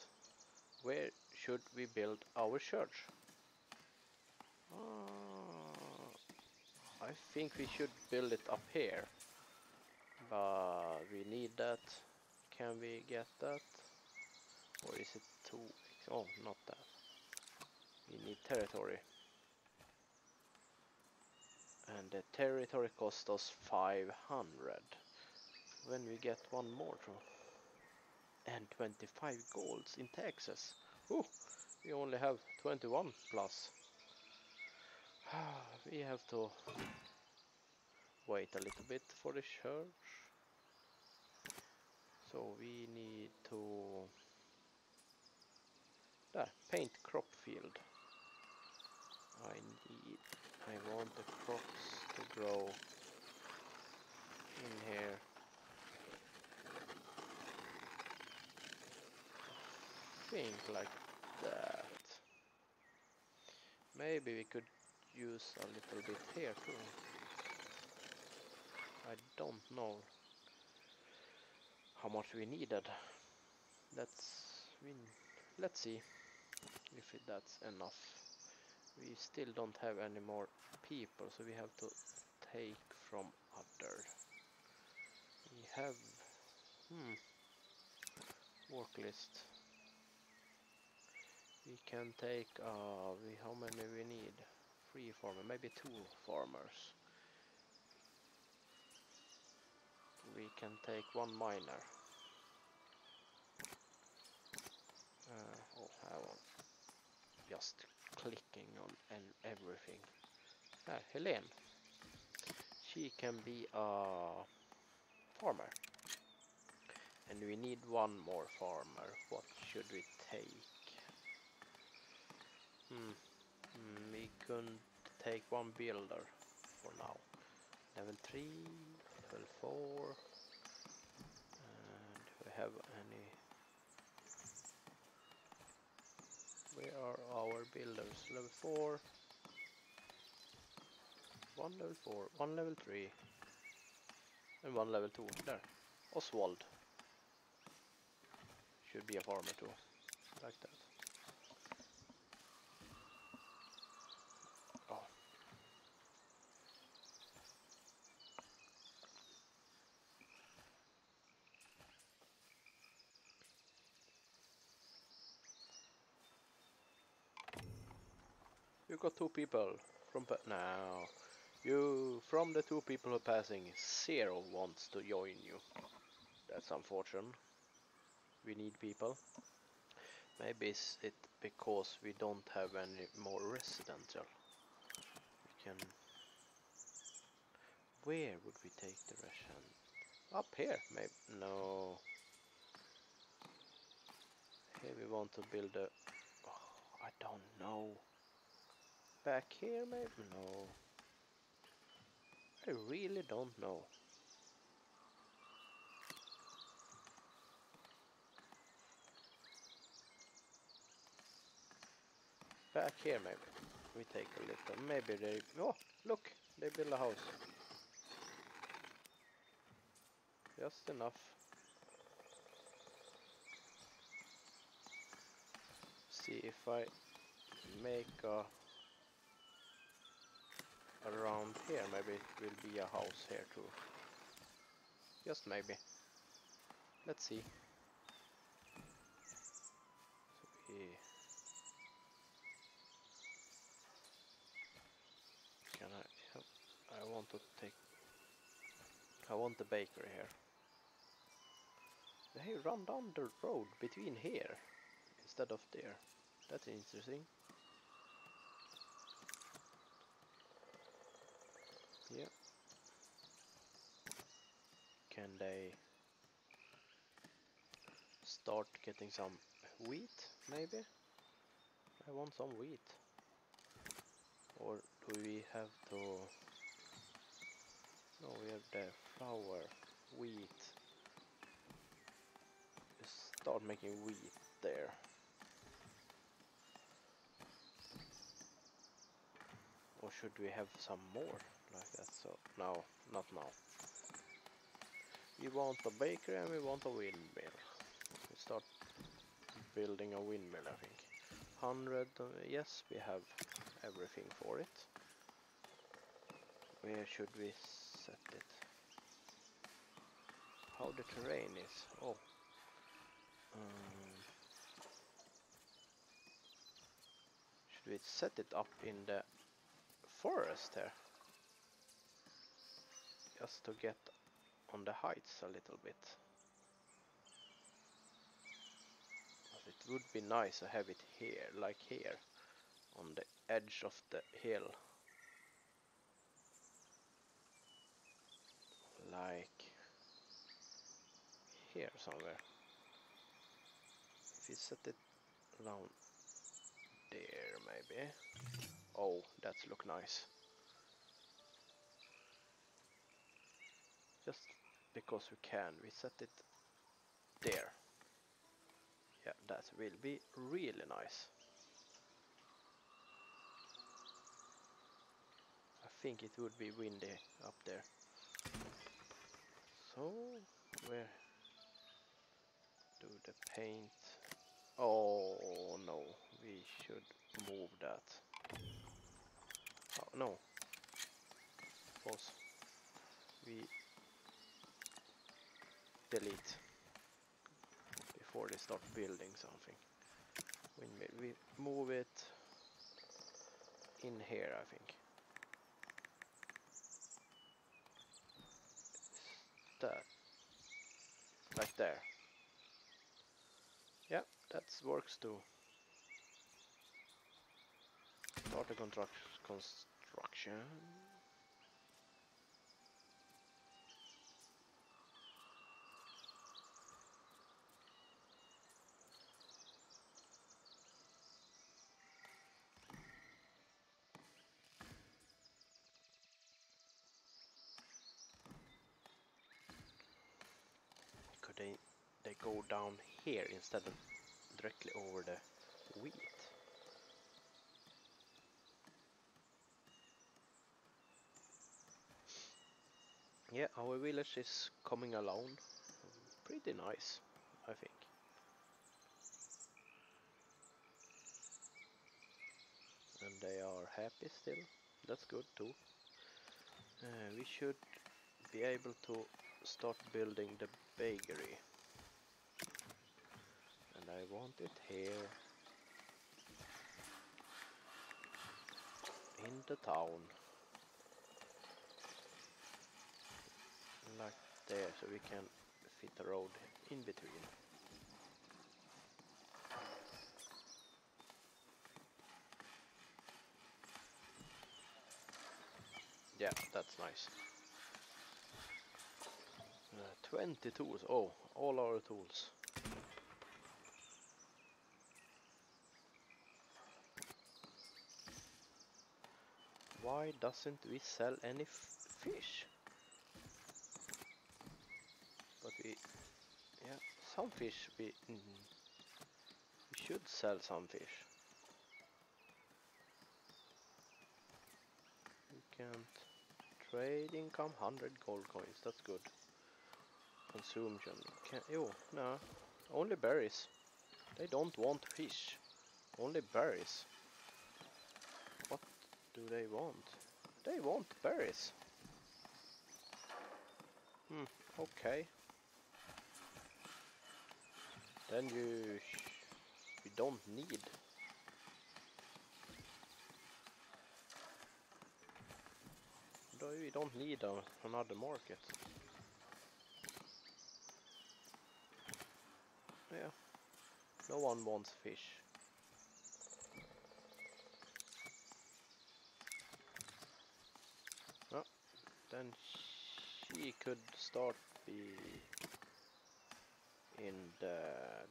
Where should we build our church? Ah, I think we should build it up here. But we need that. Can we get that? Or is it too... Oh, not that. We need territory. And the territory cost us 500. When we get one more. And 25 golds in taxes. Oh, we only have 21 plus. we have to wait a little bit for the church. So we need to there, paint crop field. I need I want the crops to grow in here. Think like that. Maybe we could use a little bit here too. I don't know how much we needed. That's we let's see if that's enough. We still don't have any more people, so we have to take from other. We have hmm work list. We can take uh we how many we need? Three farmer, maybe two farmers. We can take one miner. Uh, oh, I want just clicking on and everything. Ah, Helene. She can be a farmer. And we need one more farmer. What should we take? Hmm. Mm, we couldn't take one builder for now. Level 3, level 4. And do we have any... Where are our builders? Level 4. One level 4, one level 3. And one level 2. There. Oswald. Should be a farmer too. Like that. Oh. you got two people from now. You from the two people passing, zero wants to join you. That's unfortunate. We need people. Maybe it's it because we don't have any more residential. We can. Where would we take the Russian? Up here, maybe. No. Here we want to build a. Oh, I don't know. Back here, maybe? No. I really don't know. Back here, maybe. We take a little. Maybe they. Oh, look! They build a house. Just enough. See if I make a around here maybe it will be a house here too. Just maybe. Let's see. So we can I? I want to take I want the bakery here. They run down the road between here instead of there. That's interesting. Yeah. Can they start getting some wheat, maybe? I want some wheat. Or do we have to... No, we have the flour, wheat. Start making wheat there. Or should we have some more like that? So, no, not now. We want a bakery and we want a windmill. We start building a windmill, I think. 100, uh, yes, we have everything for it. Where should we set it? How the terrain is? Oh. Um, should we set it up in the forest here? Just to get on the heights a little bit. But it would be nice to have it here, like here, on the edge of the hill. Like here somewhere. If you set it around there maybe. Oh, that's look nice. Just because we can, we set it there. Yeah, that will be really nice. I think it would be windy up there. So, where do the paint? Oh no, we should move that. Oh no. Pause. We delete before they start building something. Windmill. We move it in here, I think. That. Like there. Yeah, that works too. Start the construct construction. Could they they go down here instead of directly over the wheat? Yeah, our village is coming along. Pretty nice, I think. And they are happy still. That's good too. Uh, we should be able to start building the bakery. And I want it here. in the town. Like there, so we can fit the road in between. Yeah, that's nice. Uh, 20 tools. Oh, all our tools. Why doesn't we sell any fish? But we, yeah, some fish we, mm, we should sell some fish. We can't trade income 100 gold coins. That's good. Consumption. Can oh no, only berries. They don't want fish. Only berries. Do they want? They want berries. Hmm. Okay. Then you we don't need. We don't need a, another market. Yeah. No one wants fish. Then she could start be in the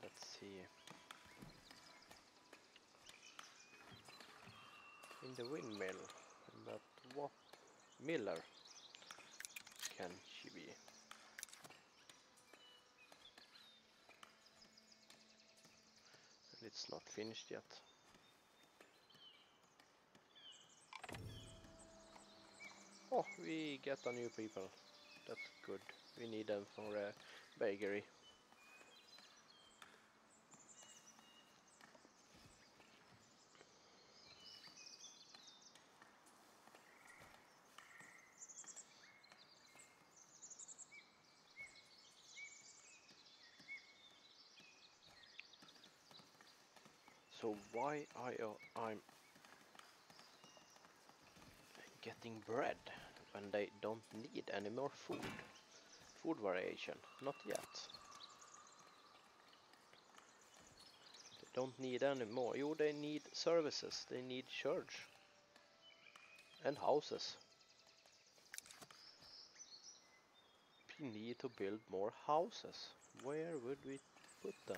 let's see. In the windmill but what miller can she be? And it's not finished yet oh we get a new people. That's good. We need them for a bakery So why I uh, I'm getting bread when they don't need any more food? Food variation, not yet. They don't need any more. You they need services. They need church and houses. We need to build more houses. Where would we put them?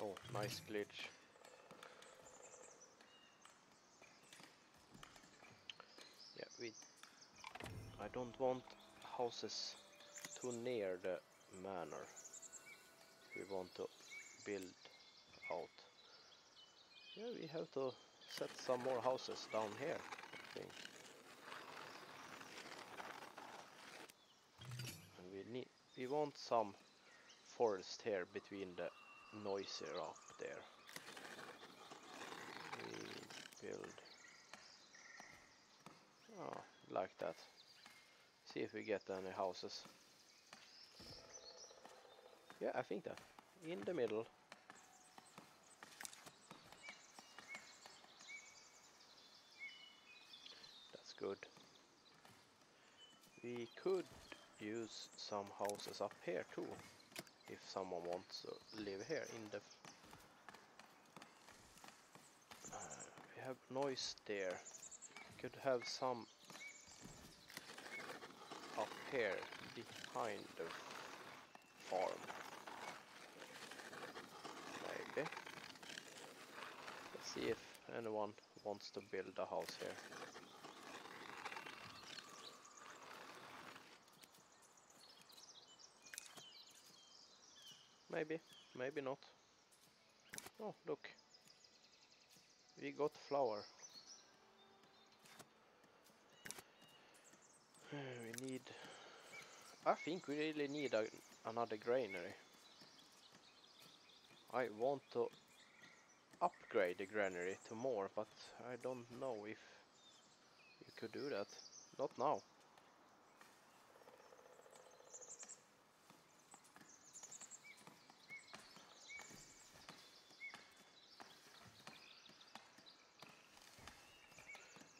Oh, nice glitch. I don't want houses too near the manor. We want to build out. Yeah, we have to set some more houses down here, I think. And we need. We want some forest here between the noisier up there. We build oh, like that. See if we get any houses. Yeah, I think that. In the middle. That's good. We could use some houses up here too if someone wants to live here in the uh, we have noise there could have some up here behind the farm maybe let's see if anyone wants to build a house here Maybe, maybe not. Oh, look. We got flour. Mm, we need... I think we really need a, another granary. I want to upgrade the granary to more, but I don't know if you could do that. Not now.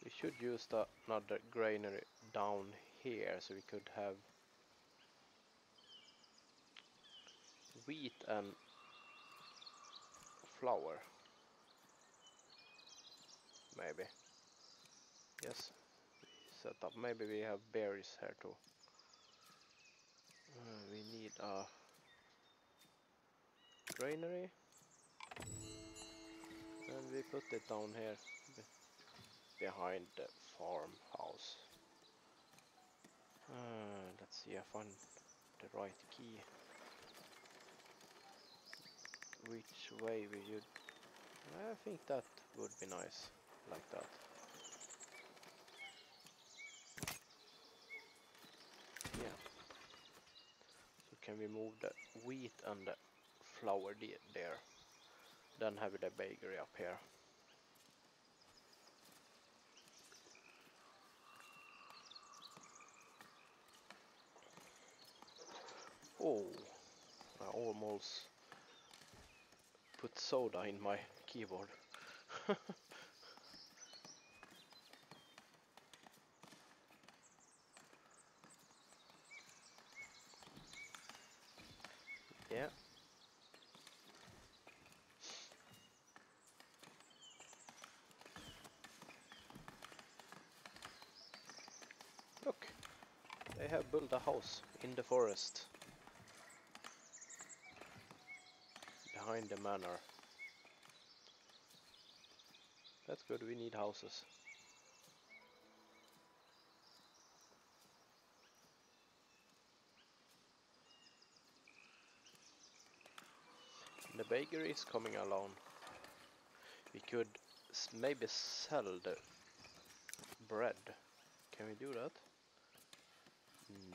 We should use the, another granary down here so we could have wheat and flour. Maybe. Yes. Set up. Maybe we have berries here too. Uh, we need a granary. And we put it down here behind the farmhouse. Uh, let's see, I find the right key. Which way we should... I think that would be nice, like that. Yeah. So can we move the wheat and the flour there? Then have the bakery up here. Oh, I almost put soda in my keyboard. yeah. Look, they have built a house in the forest. Behind the manor. That's good, we need houses. The bakery is coming along. We could maybe sell the bread. Can we do that?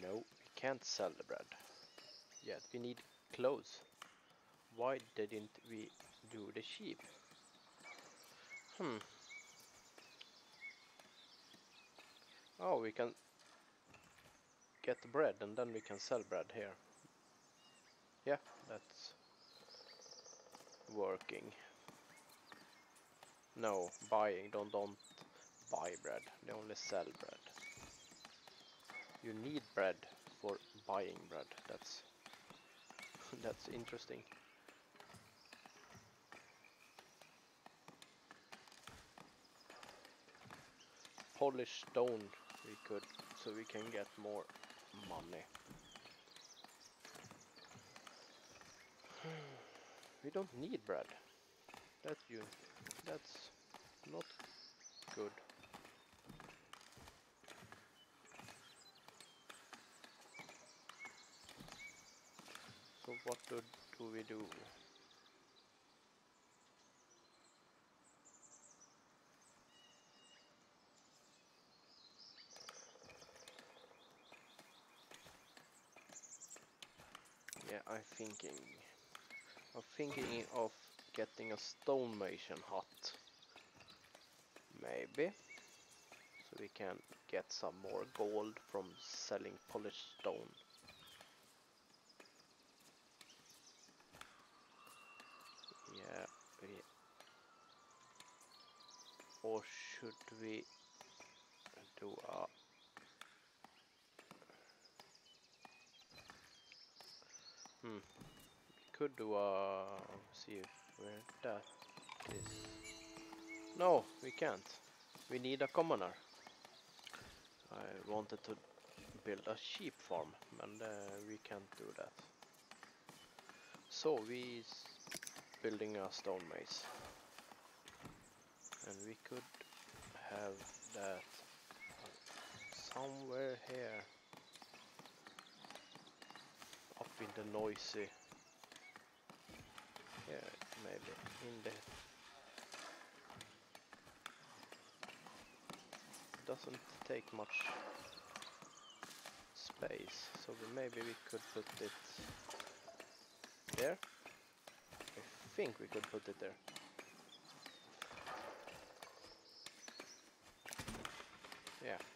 No, we can't sell the bread. Yet we need clothes why didn't we do the sheep? Hmm. Oh, we can get bread and then we can sell bread here. Yeah, that's working. No, buying, don't, don't buy bread, they only sell bread. You need bread for buying bread, that's that's interesting. Polished stone we could so we can get more money. We don't need bread. That's you that's not good. So what do, do we do I'm thinking. I'm thinking of getting a stonemason hut. Maybe. So we can get some more gold from selling polished stone. Yeah, we... Or should we do a Hmm. Could do a... see if where that is. No, we can't. We need a commoner. I wanted to build a sheep farm, and uh, we can't do that. So we building a stone maze. And we could have that somewhere here in the noisy. Yeah maybe in the doesn't take much space so we, maybe we could put it there. I think we could put it there. Yeah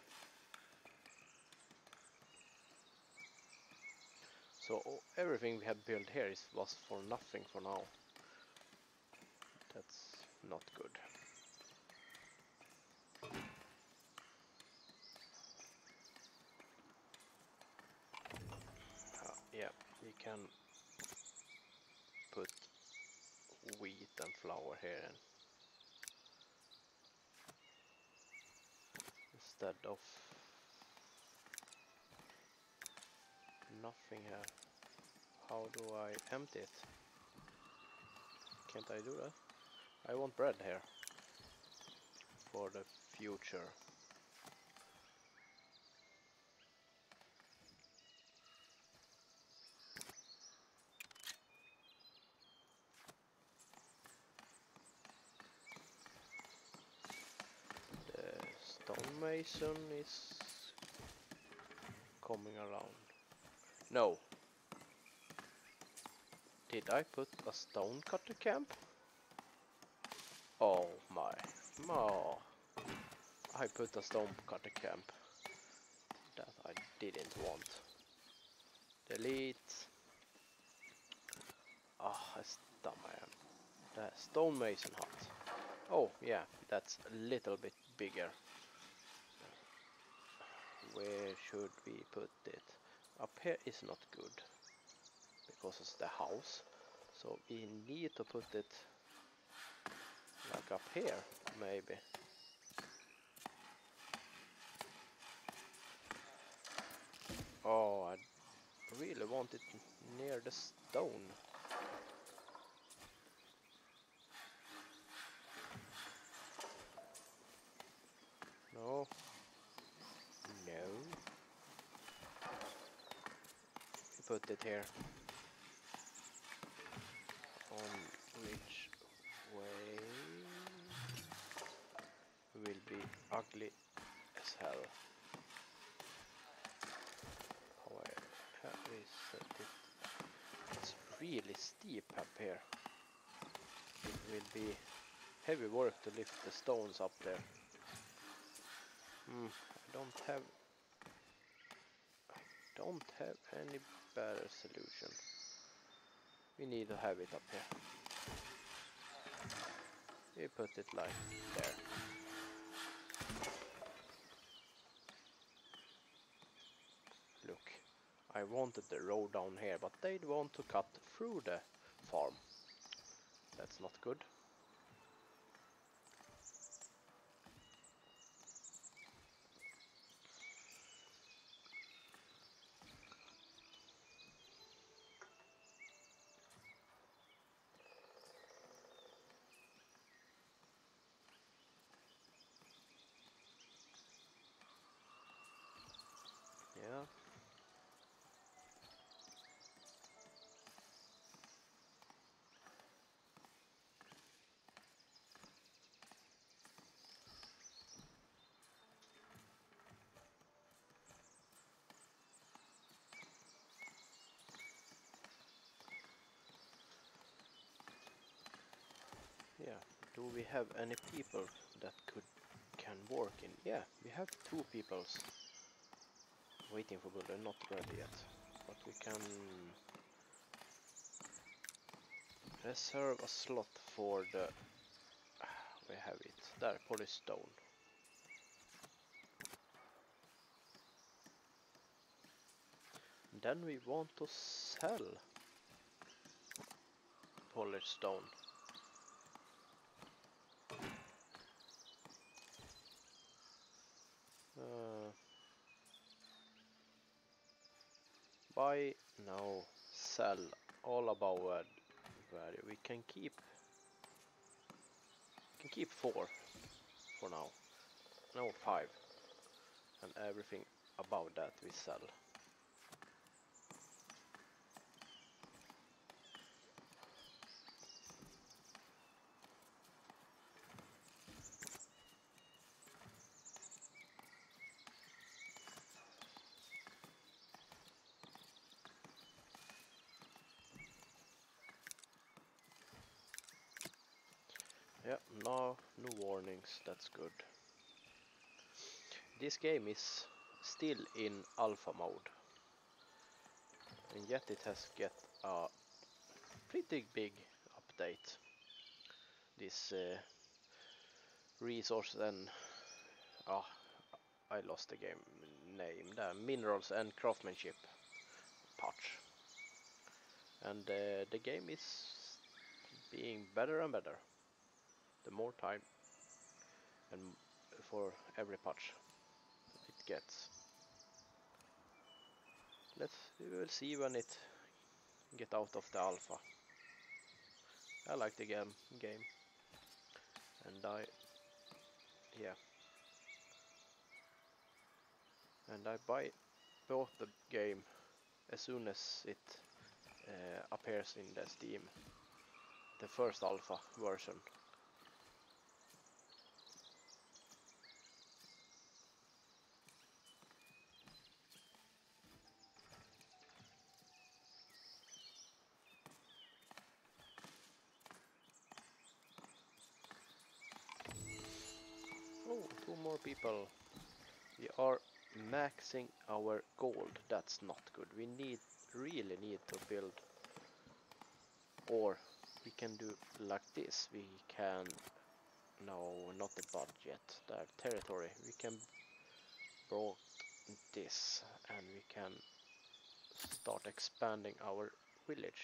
everything we had built here is, was for nothing for now. That's not good. Uh, yeah, we can put wheat and flour here and instead of nothing here how do I empty it can't I do that I want bread here for the future The stonemason is coming around. No. Did I put a stone cutter camp? Oh my. Oh. I put a stone cutter camp that I didn't want. Delete. Ah, oh, a man. The stonemason hut. Oh yeah, that's a little bit bigger where should we put it? Up here is not good because it's the house. So we need to put it like up here maybe. Oh, I really want it near the stone. No, No. put it here. On which way will be ugly as hell. However, we set it. It's really steep up here. It will be heavy work to lift the stones up there. Hmm, I don't have I don't have any better solution. We need to have it up here. We put it like there. Look, I wanted the road down here, but they want to cut through the farm. That's not good. Yeah, do we have any people that could can work in? Yeah, we have two peoples waiting for. They're not ready yet, but we can reserve a slot for the. We have it there, polystone. Then we want to sell polished stone. Buy no sell all about value we can keep can keep four for now. No five. And everything above that we sell that's good. This game is still in alpha mode. And yet it has get a pretty big update. This uh, resource and ah, I lost the game name. Minerals and craftsmanship patch. and uh, the game is being better and better the more time and for every patch it gets. Let's we will see when it get out of the alpha. I like the game game. And I yeah. And I buy bought the game as soon as it uh, appears in the Steam the first alpha version Oh, two more people. We are maxing our gold. That's not good. We need really need to build or we can do like this. We can no not the budget, the territory. We can broad this and we can start expanding our village.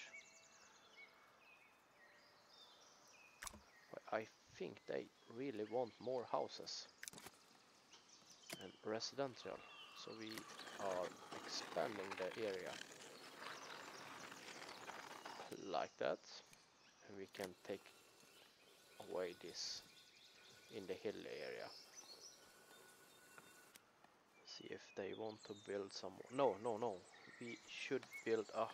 I think they really want more houses and residential. So we are expanding the area like that. And we can take away this in the hill area. See if they want to build some no no no. We should build a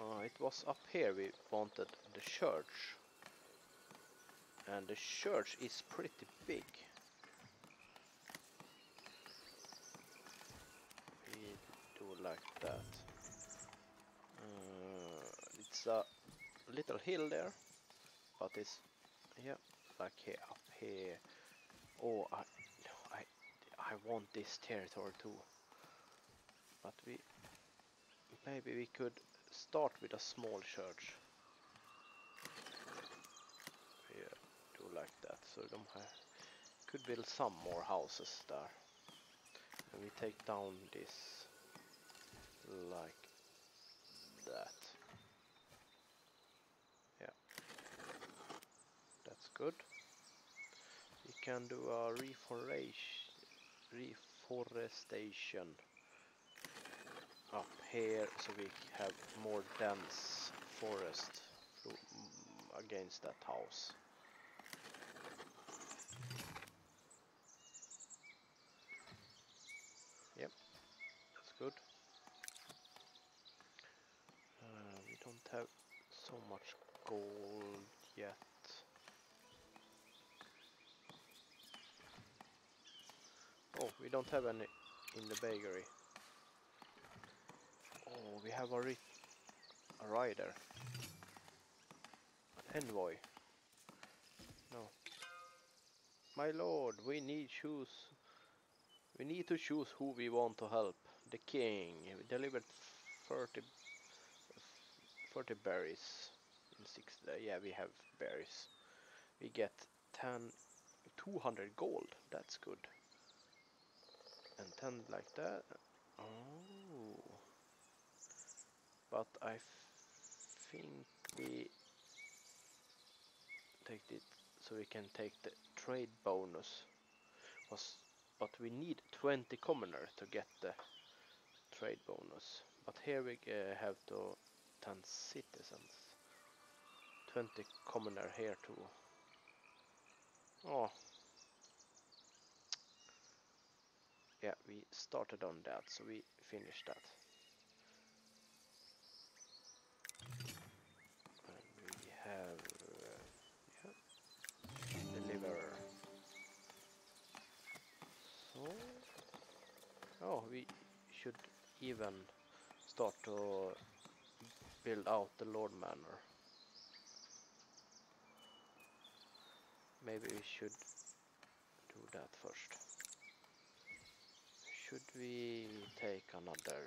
uh, it was up here we wanted the church. And the church is pretty big. We do like that. Uh, it's a little hill there, but it's yeah, like here up here. Oh, I, I, I want this territory too. But we maybe we could start with a small church. Yeah, do like that so de could build some more houses there and we take down this like that. Yeah. That's good. We can do a reforestation up here so we have more dense forest mm, against that house good. Uh, we don't have so much gold yet. Oh, we don't have any in the bakery. Oh, we have a, a rider. An envoy. No. My lord, we need shoes. We need to choose who we want to help the king we delivered 30 40 berries in six uh, yeah we have berries. We get 10 200 gold. That's good. And 10 like that. Oh. But I think we take it so we can take the trade bonus. Was but we need 20 commoner to get the trade bonus. But here we uh, have to 10 citizens. 20 commoner here too. Oh. Yeah, we started on that, so we finished that. And we have uh, yeah, deliver. So, oh, we should even start to build out the Lord Manor. Maybe we should do that first. Should we take another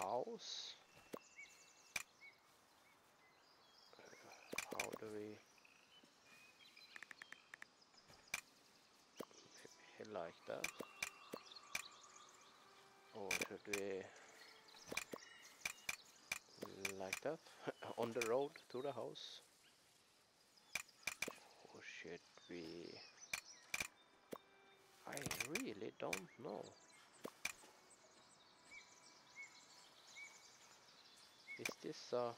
house? Uh, how do we... Like that. Or should we like that. On the road to the house. Or should we... I really don't know. Is this uh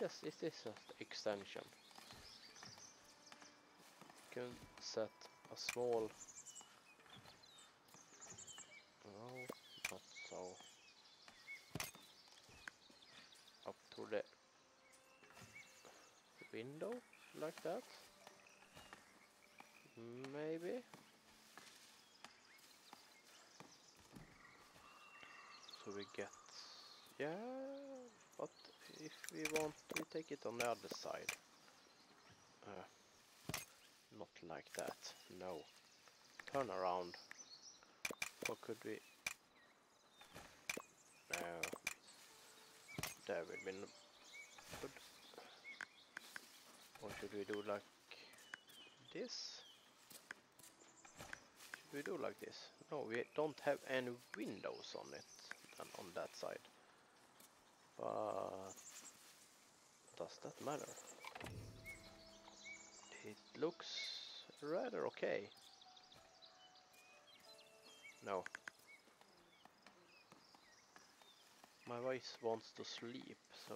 yes is this an extension? You can set a small no not so up to the window like that. Maybe. So we get yeah but if we want we take it on the other side. Uh, not like that no. Turn around. What could we no there would be good? Or should we do like this? Should we do like this? No we don't have any windows on it and on that side. But does that matter? It looks rather okay. No my wife wants to sleep so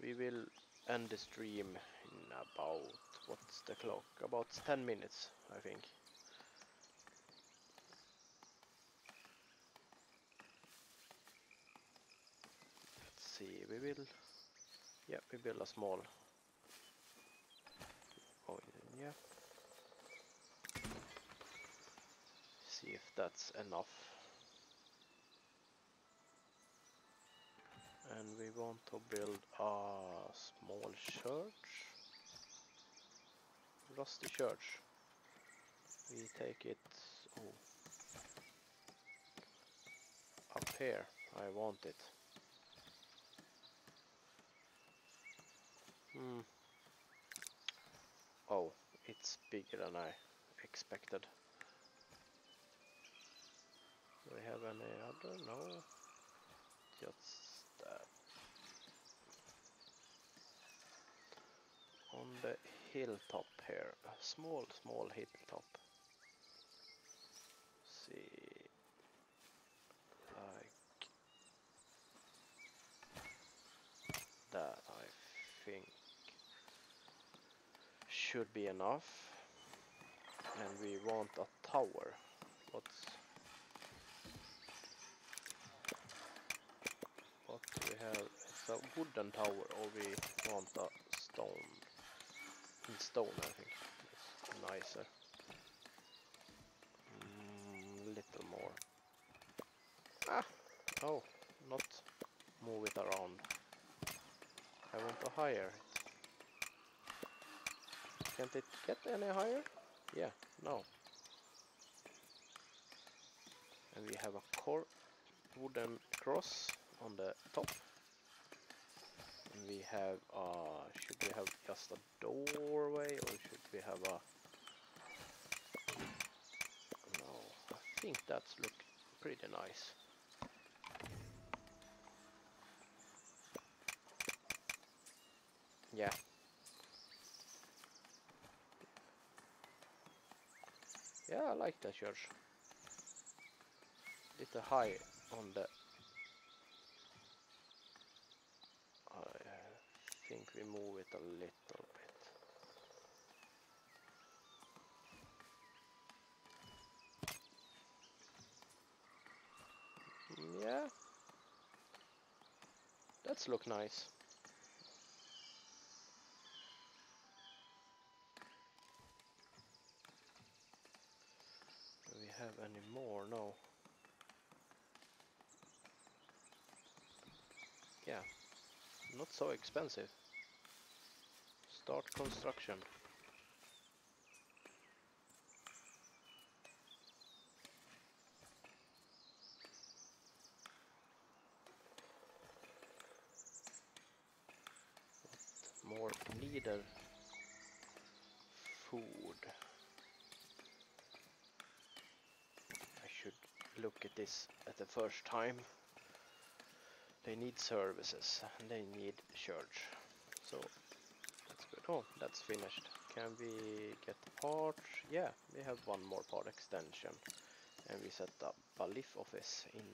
we will end the stream in about what's the clock? About 10 minutes I think. Let's see we will yeah we build a small oh yeah see if that's enough and we want to build a small church. Rusty church. We take it oh, up here. I want it. Hmm. Oh it's bigger than I expected. Do we have any other? No just that on the hilltop here, a small, small hilltop. See, like that, I think should be enough. And we want a tower. What's what do we have? It's a wooden tower, or we want a stone in stone, I think. It's nicer. Mm, little more. Ah! No, not move it around. I want to higher. Can't it get any higher? Yeah, no. And we have a core wooden cross on the top we have uh should we have just a doorway or should we have a no I think that's look pretty nice. Yeah. Yeah I like that church little high on the think we move it a little bit. Yeah. That's look nice. Do we have any more? No. Yeah, not so expensive. Start construction. What more needed? Food. I should look at this at the first time. They need services and they need church. So. Oh, that's finished. Can we get the part? Yeah, we have one more part extension. And we set up a lift office in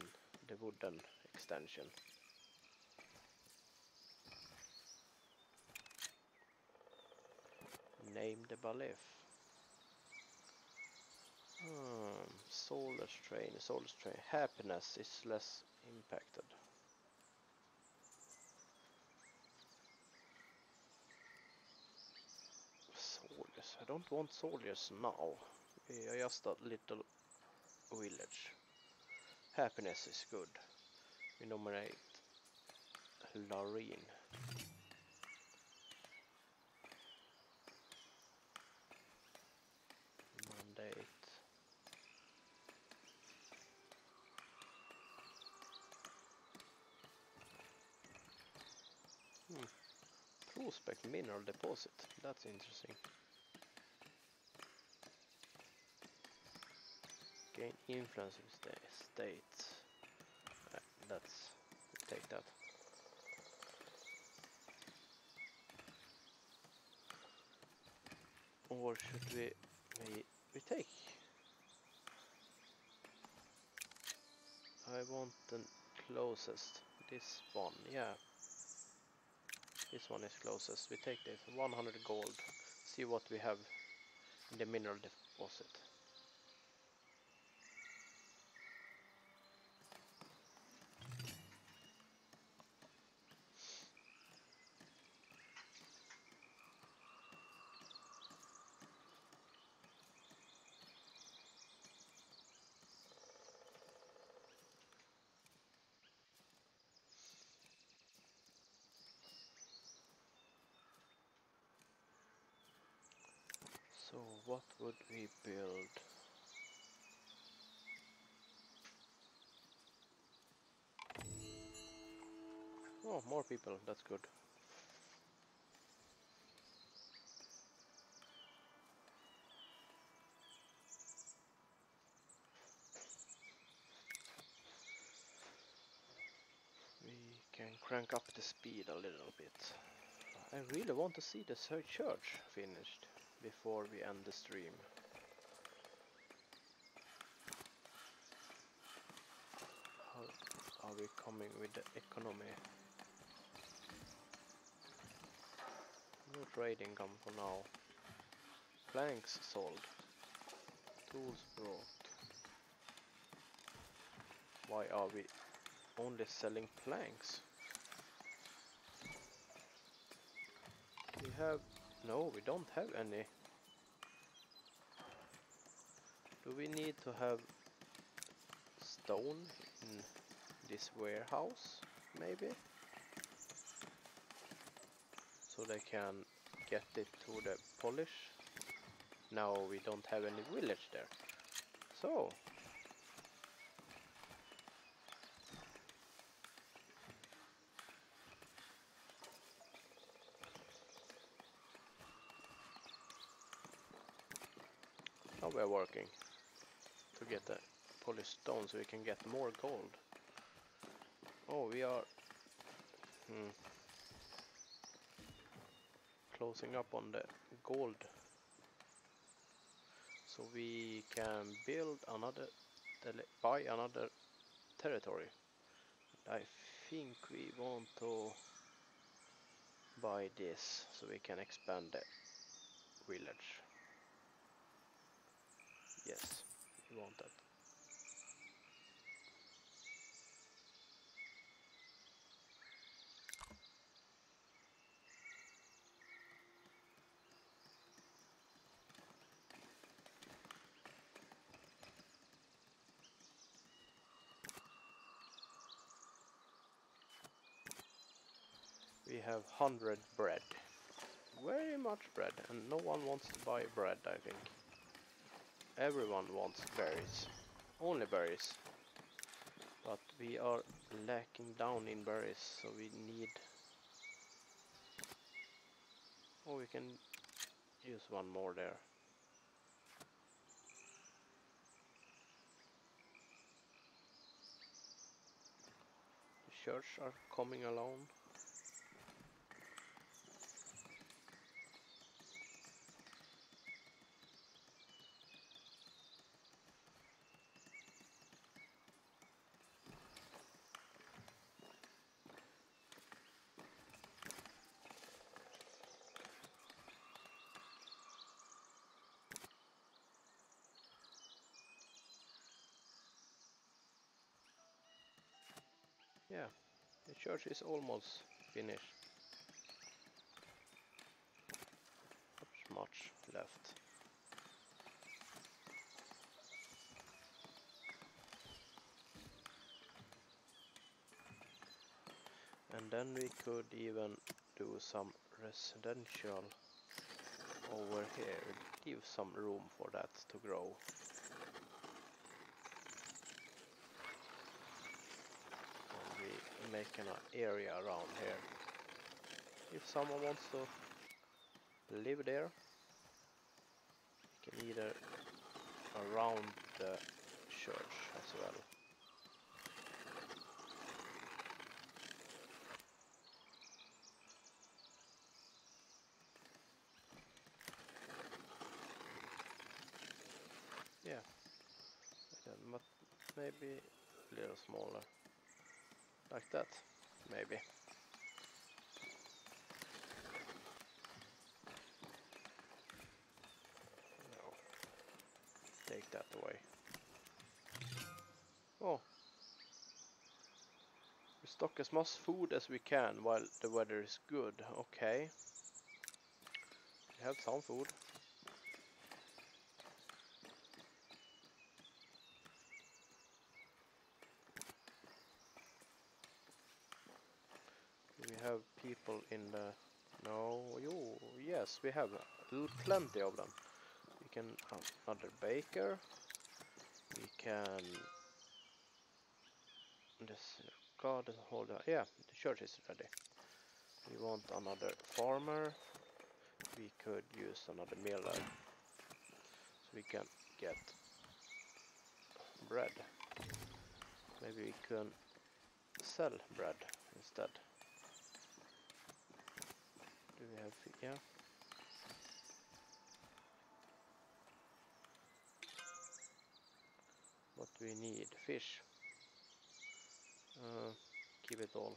the wooden extension. Name the Bailiff. Hmm, soulless train, soulless train. Happiness is less impacted. Soldiers. I don't want soldiers now. We are just a little village. Happiness is good. We nominate Laureen. Mandate. Hmm. Prospect mineral deposit. That's interesting. Gain influence with the states. Uh, that's take that. Or should we we we take? I want the closest. This one, yeah. This one is closest. We take this 100 gold. See what we have in the mineral deposit. So what would we build? Oh, more people, that's good. We can crank up the speed a little bit. I really want to see the church finished before we end the stream. How are we coming with the economy? No trading come for now. Planks sold. Tools brought. Why are we only selling planks? We have no, we don't have any. Do we need to have stone in this warehouse, maybe? So they can get it to the polish. Now we don't have any village there. So. Working to get the polished stone so we can get more gold. Oh, we are hmm, closing up on the gold. So we can build another, buy another territory. I think we want to buy this so we can expand the village. Yes, we want that. We have 100 bread. Very much bread, and no one wants to buy bread, I think. Everyone wants berries. Only berries. But we are lacking down in berries, so we need... Oh, we can use one more there. The church are coming along. Church is almost finished. Not much left. And then we could even do some residential over here, give some room for that to grow. And we make an area around here. If someone wants to live there, you can either around the church as well. Yeah, but maybe a little smaller, like that, maybe. No, take that away. Oh, we stock as much food as we can while the weather is good. Okay, we have some food. We have people in the no you yes we have plenty of them. We can have another baker. We can this garden holder yeah the church is ready. We want another farmer. We could use another miller so we can get bread. Maybe we can sell bread instead. Do we have fi- yeah? What we need? Fish. Uh, keep it all.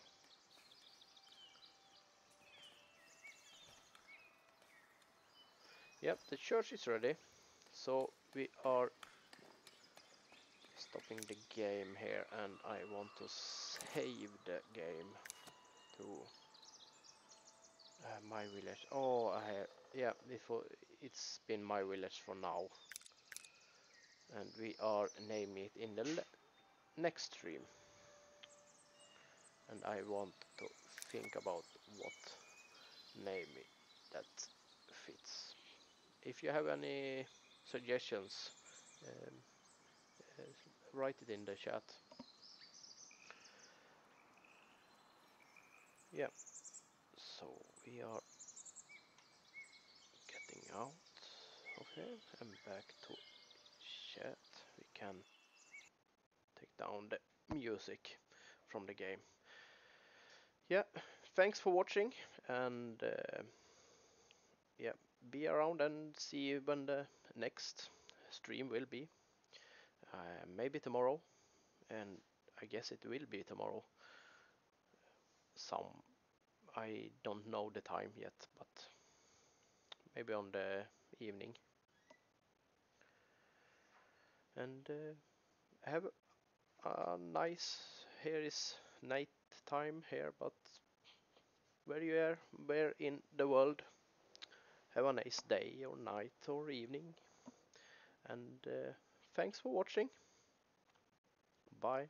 Yep, the church is ready. So we are stopping the game here and I want to save the game to uh, my village. Oh, I have, yeah, before it's been my village for now. And we are naming it in the next stream. And I want to think about what name that fits. If you have any suggestions, um, uh, write it in the chat. Yeah. We are getting out of here and back to chat. We can take down the music from the game. Yeah, thanks for watching and uh, yeah, be around and see when the next stream will be. Uh, maybe tomorrow, and I guess it will be tomorrow. Some I don't know the time yet, but maybe on the evening. And uh, have a nice. Here is night time here, but where you are, where in the world, have a nice day or night or evening. And uh, thanks for watching. Bye.